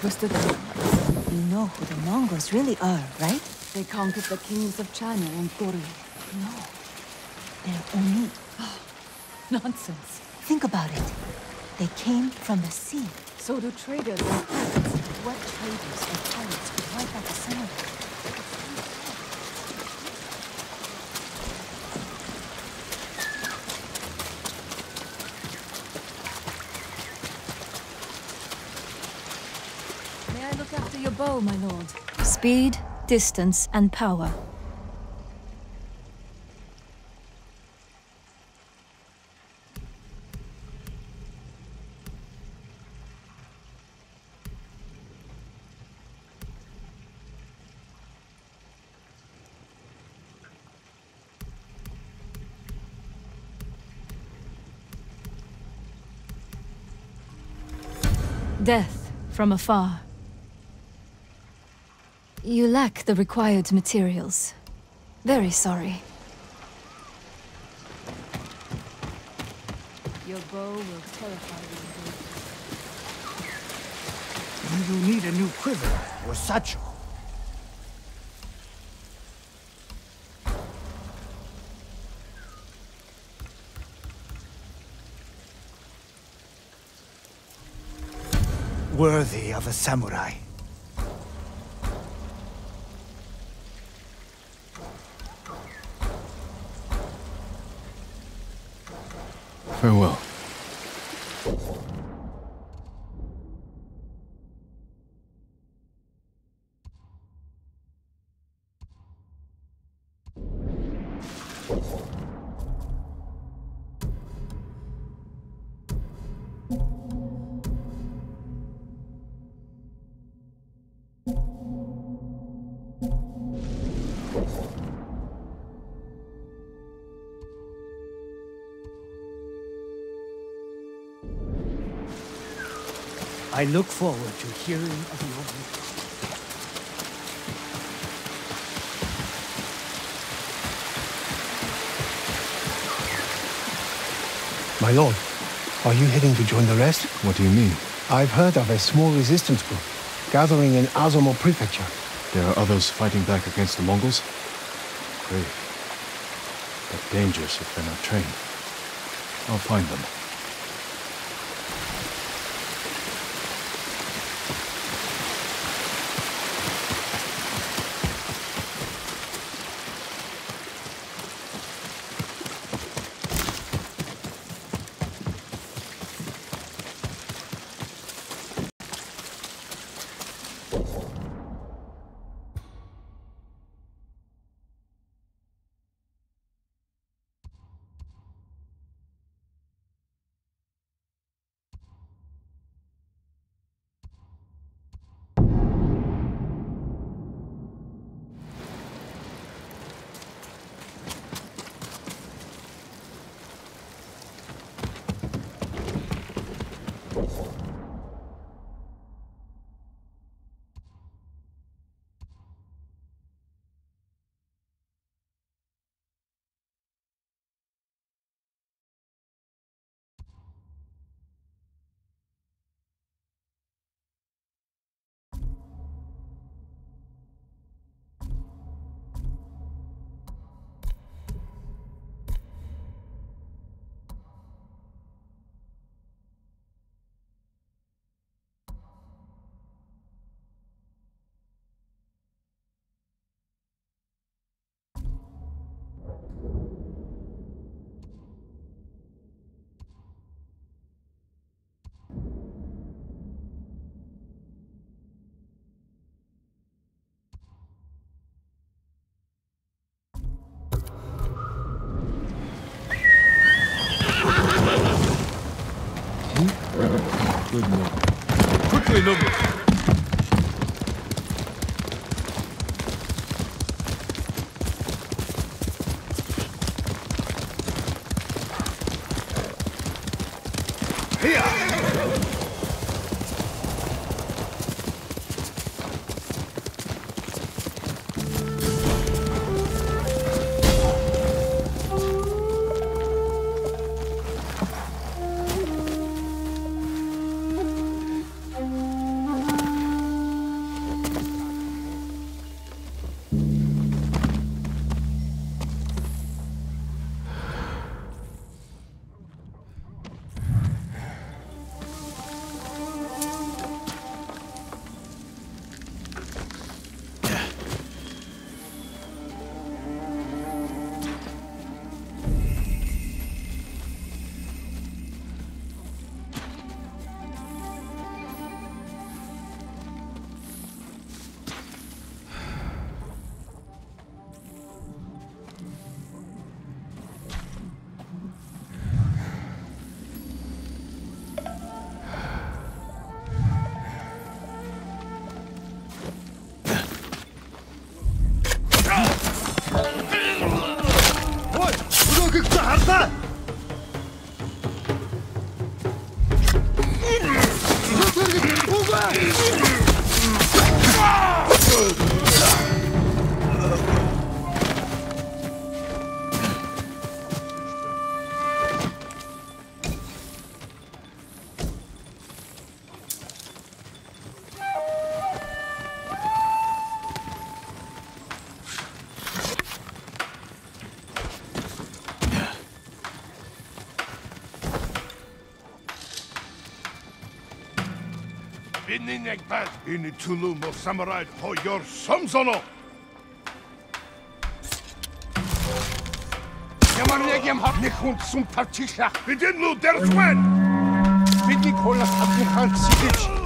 The You know who the Mongols really are, right? They conquered the kings of China and Goryeo. No. They're Oni. Nonsense. Think about it. They came from the sea. So do traders and pirates. What traders or pirates could wipe out the samurai? May I bow, my lord? Speed, distance, and power. Death from afar. You lack the required materials. Very sorry. Your bow will terrify the Do you need a new quiver or satchel? Worthy of a samurai. Farewell. Look forward to hearing of your victory. My lord, are you heading to join the rest? What do you mean? I've heard of a small resistance group gathering in Azamo Prefecture. There are others fighting back against the Mongols? Brave. But dangerous if they're not trained. I'll find them. Good enough. Quickly, Nobu! Vinninegpad in Tulu mo samurai ho your somsono. Ямар нэг юм хот нэг хүн сум тавчихлаа. Бидэн лүү дэрчвэн. Бидний колас хатны хаан сидэж.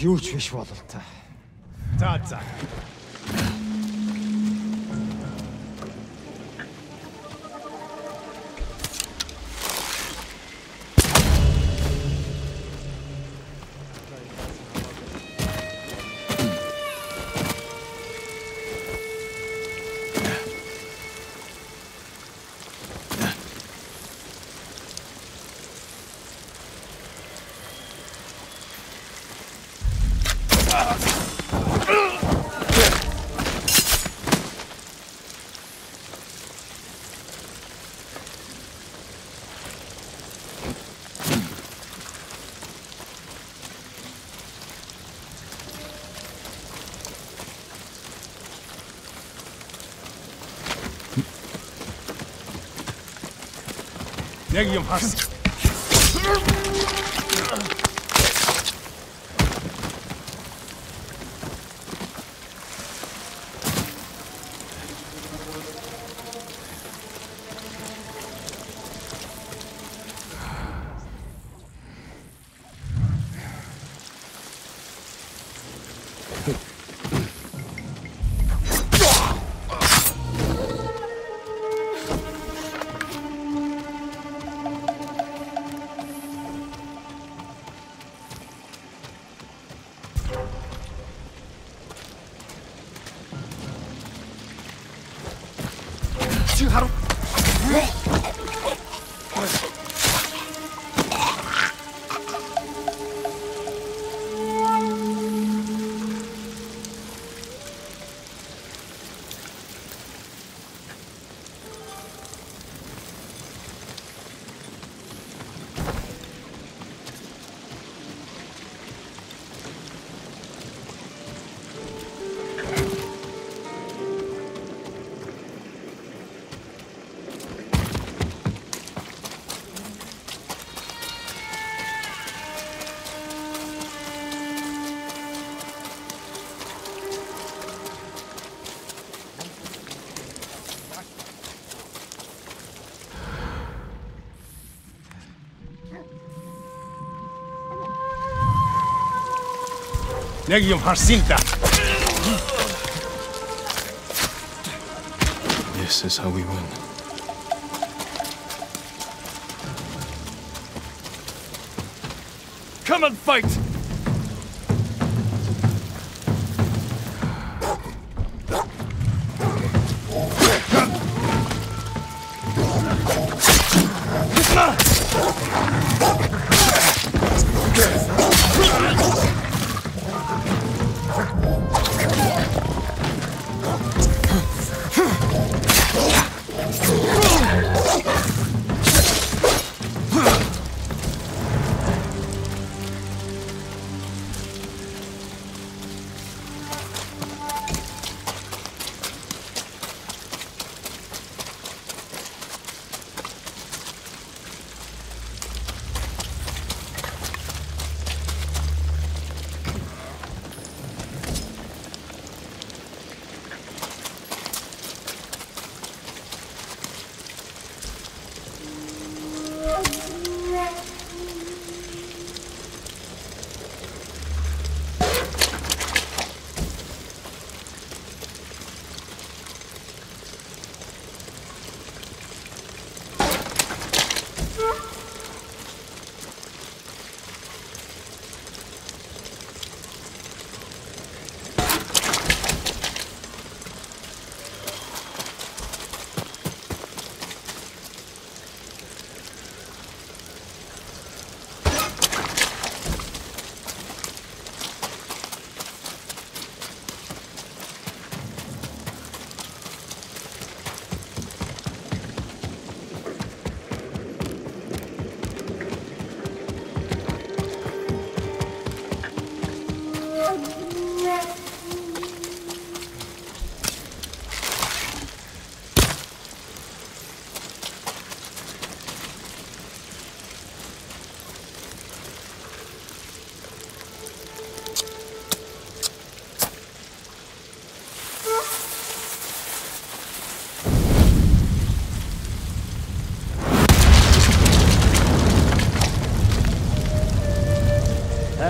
Юу ч биш бололтой. Tatsache. 내 Яг юм харсан. Legion Harsinta. This is how we win. Come and fight!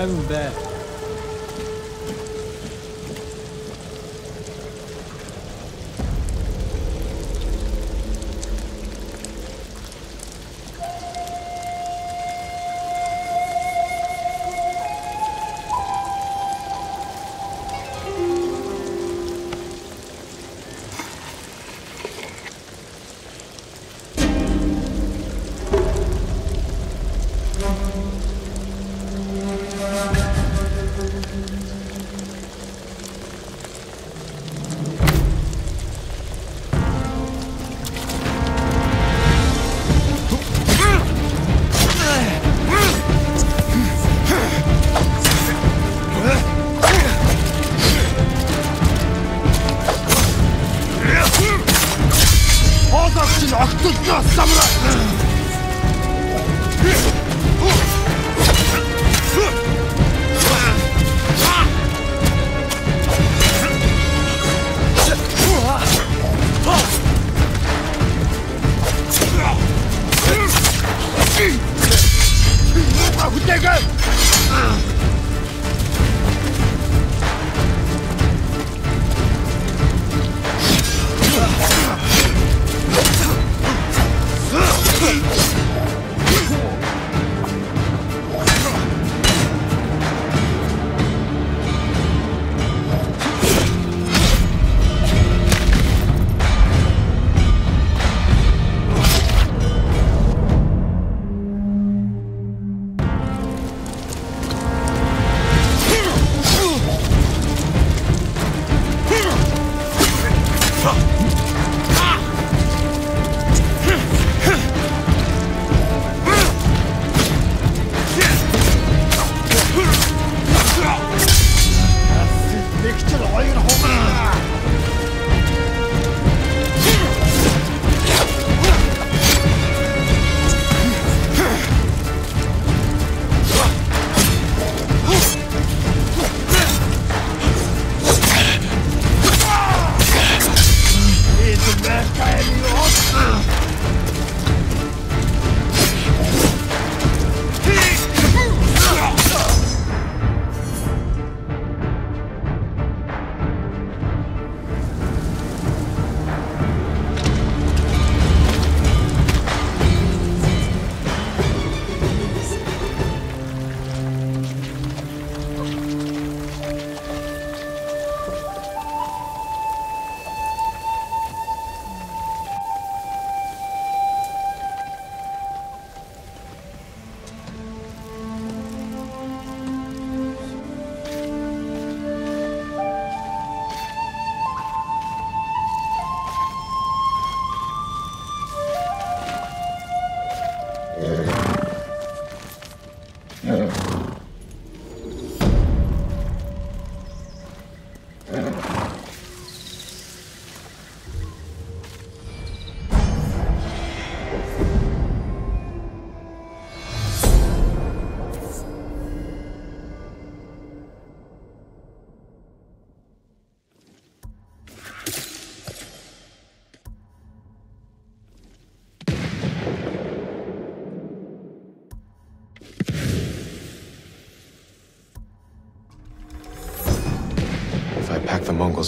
I'm.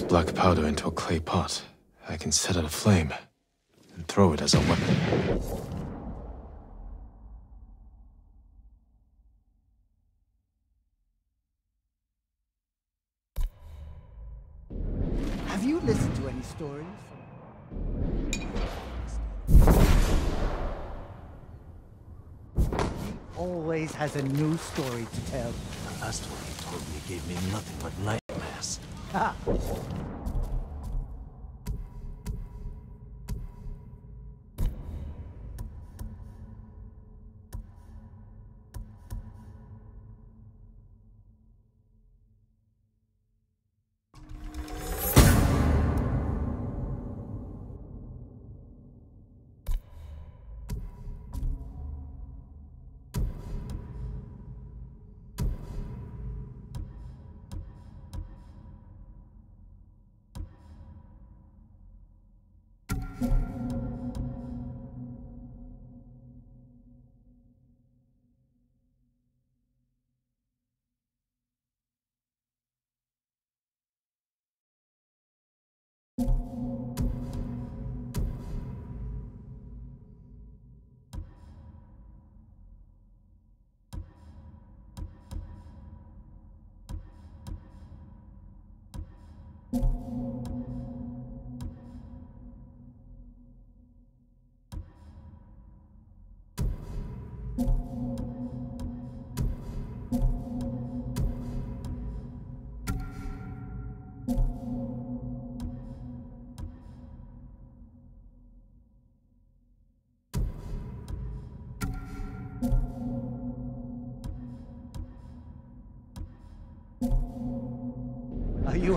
Pack black powder into a clay pot, I can set it aflame and throw it as a weapon. Have you listened to any stories? He always has a new story to tell. The last one he told me gave me nothing but nightmares. Ah.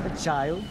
A child?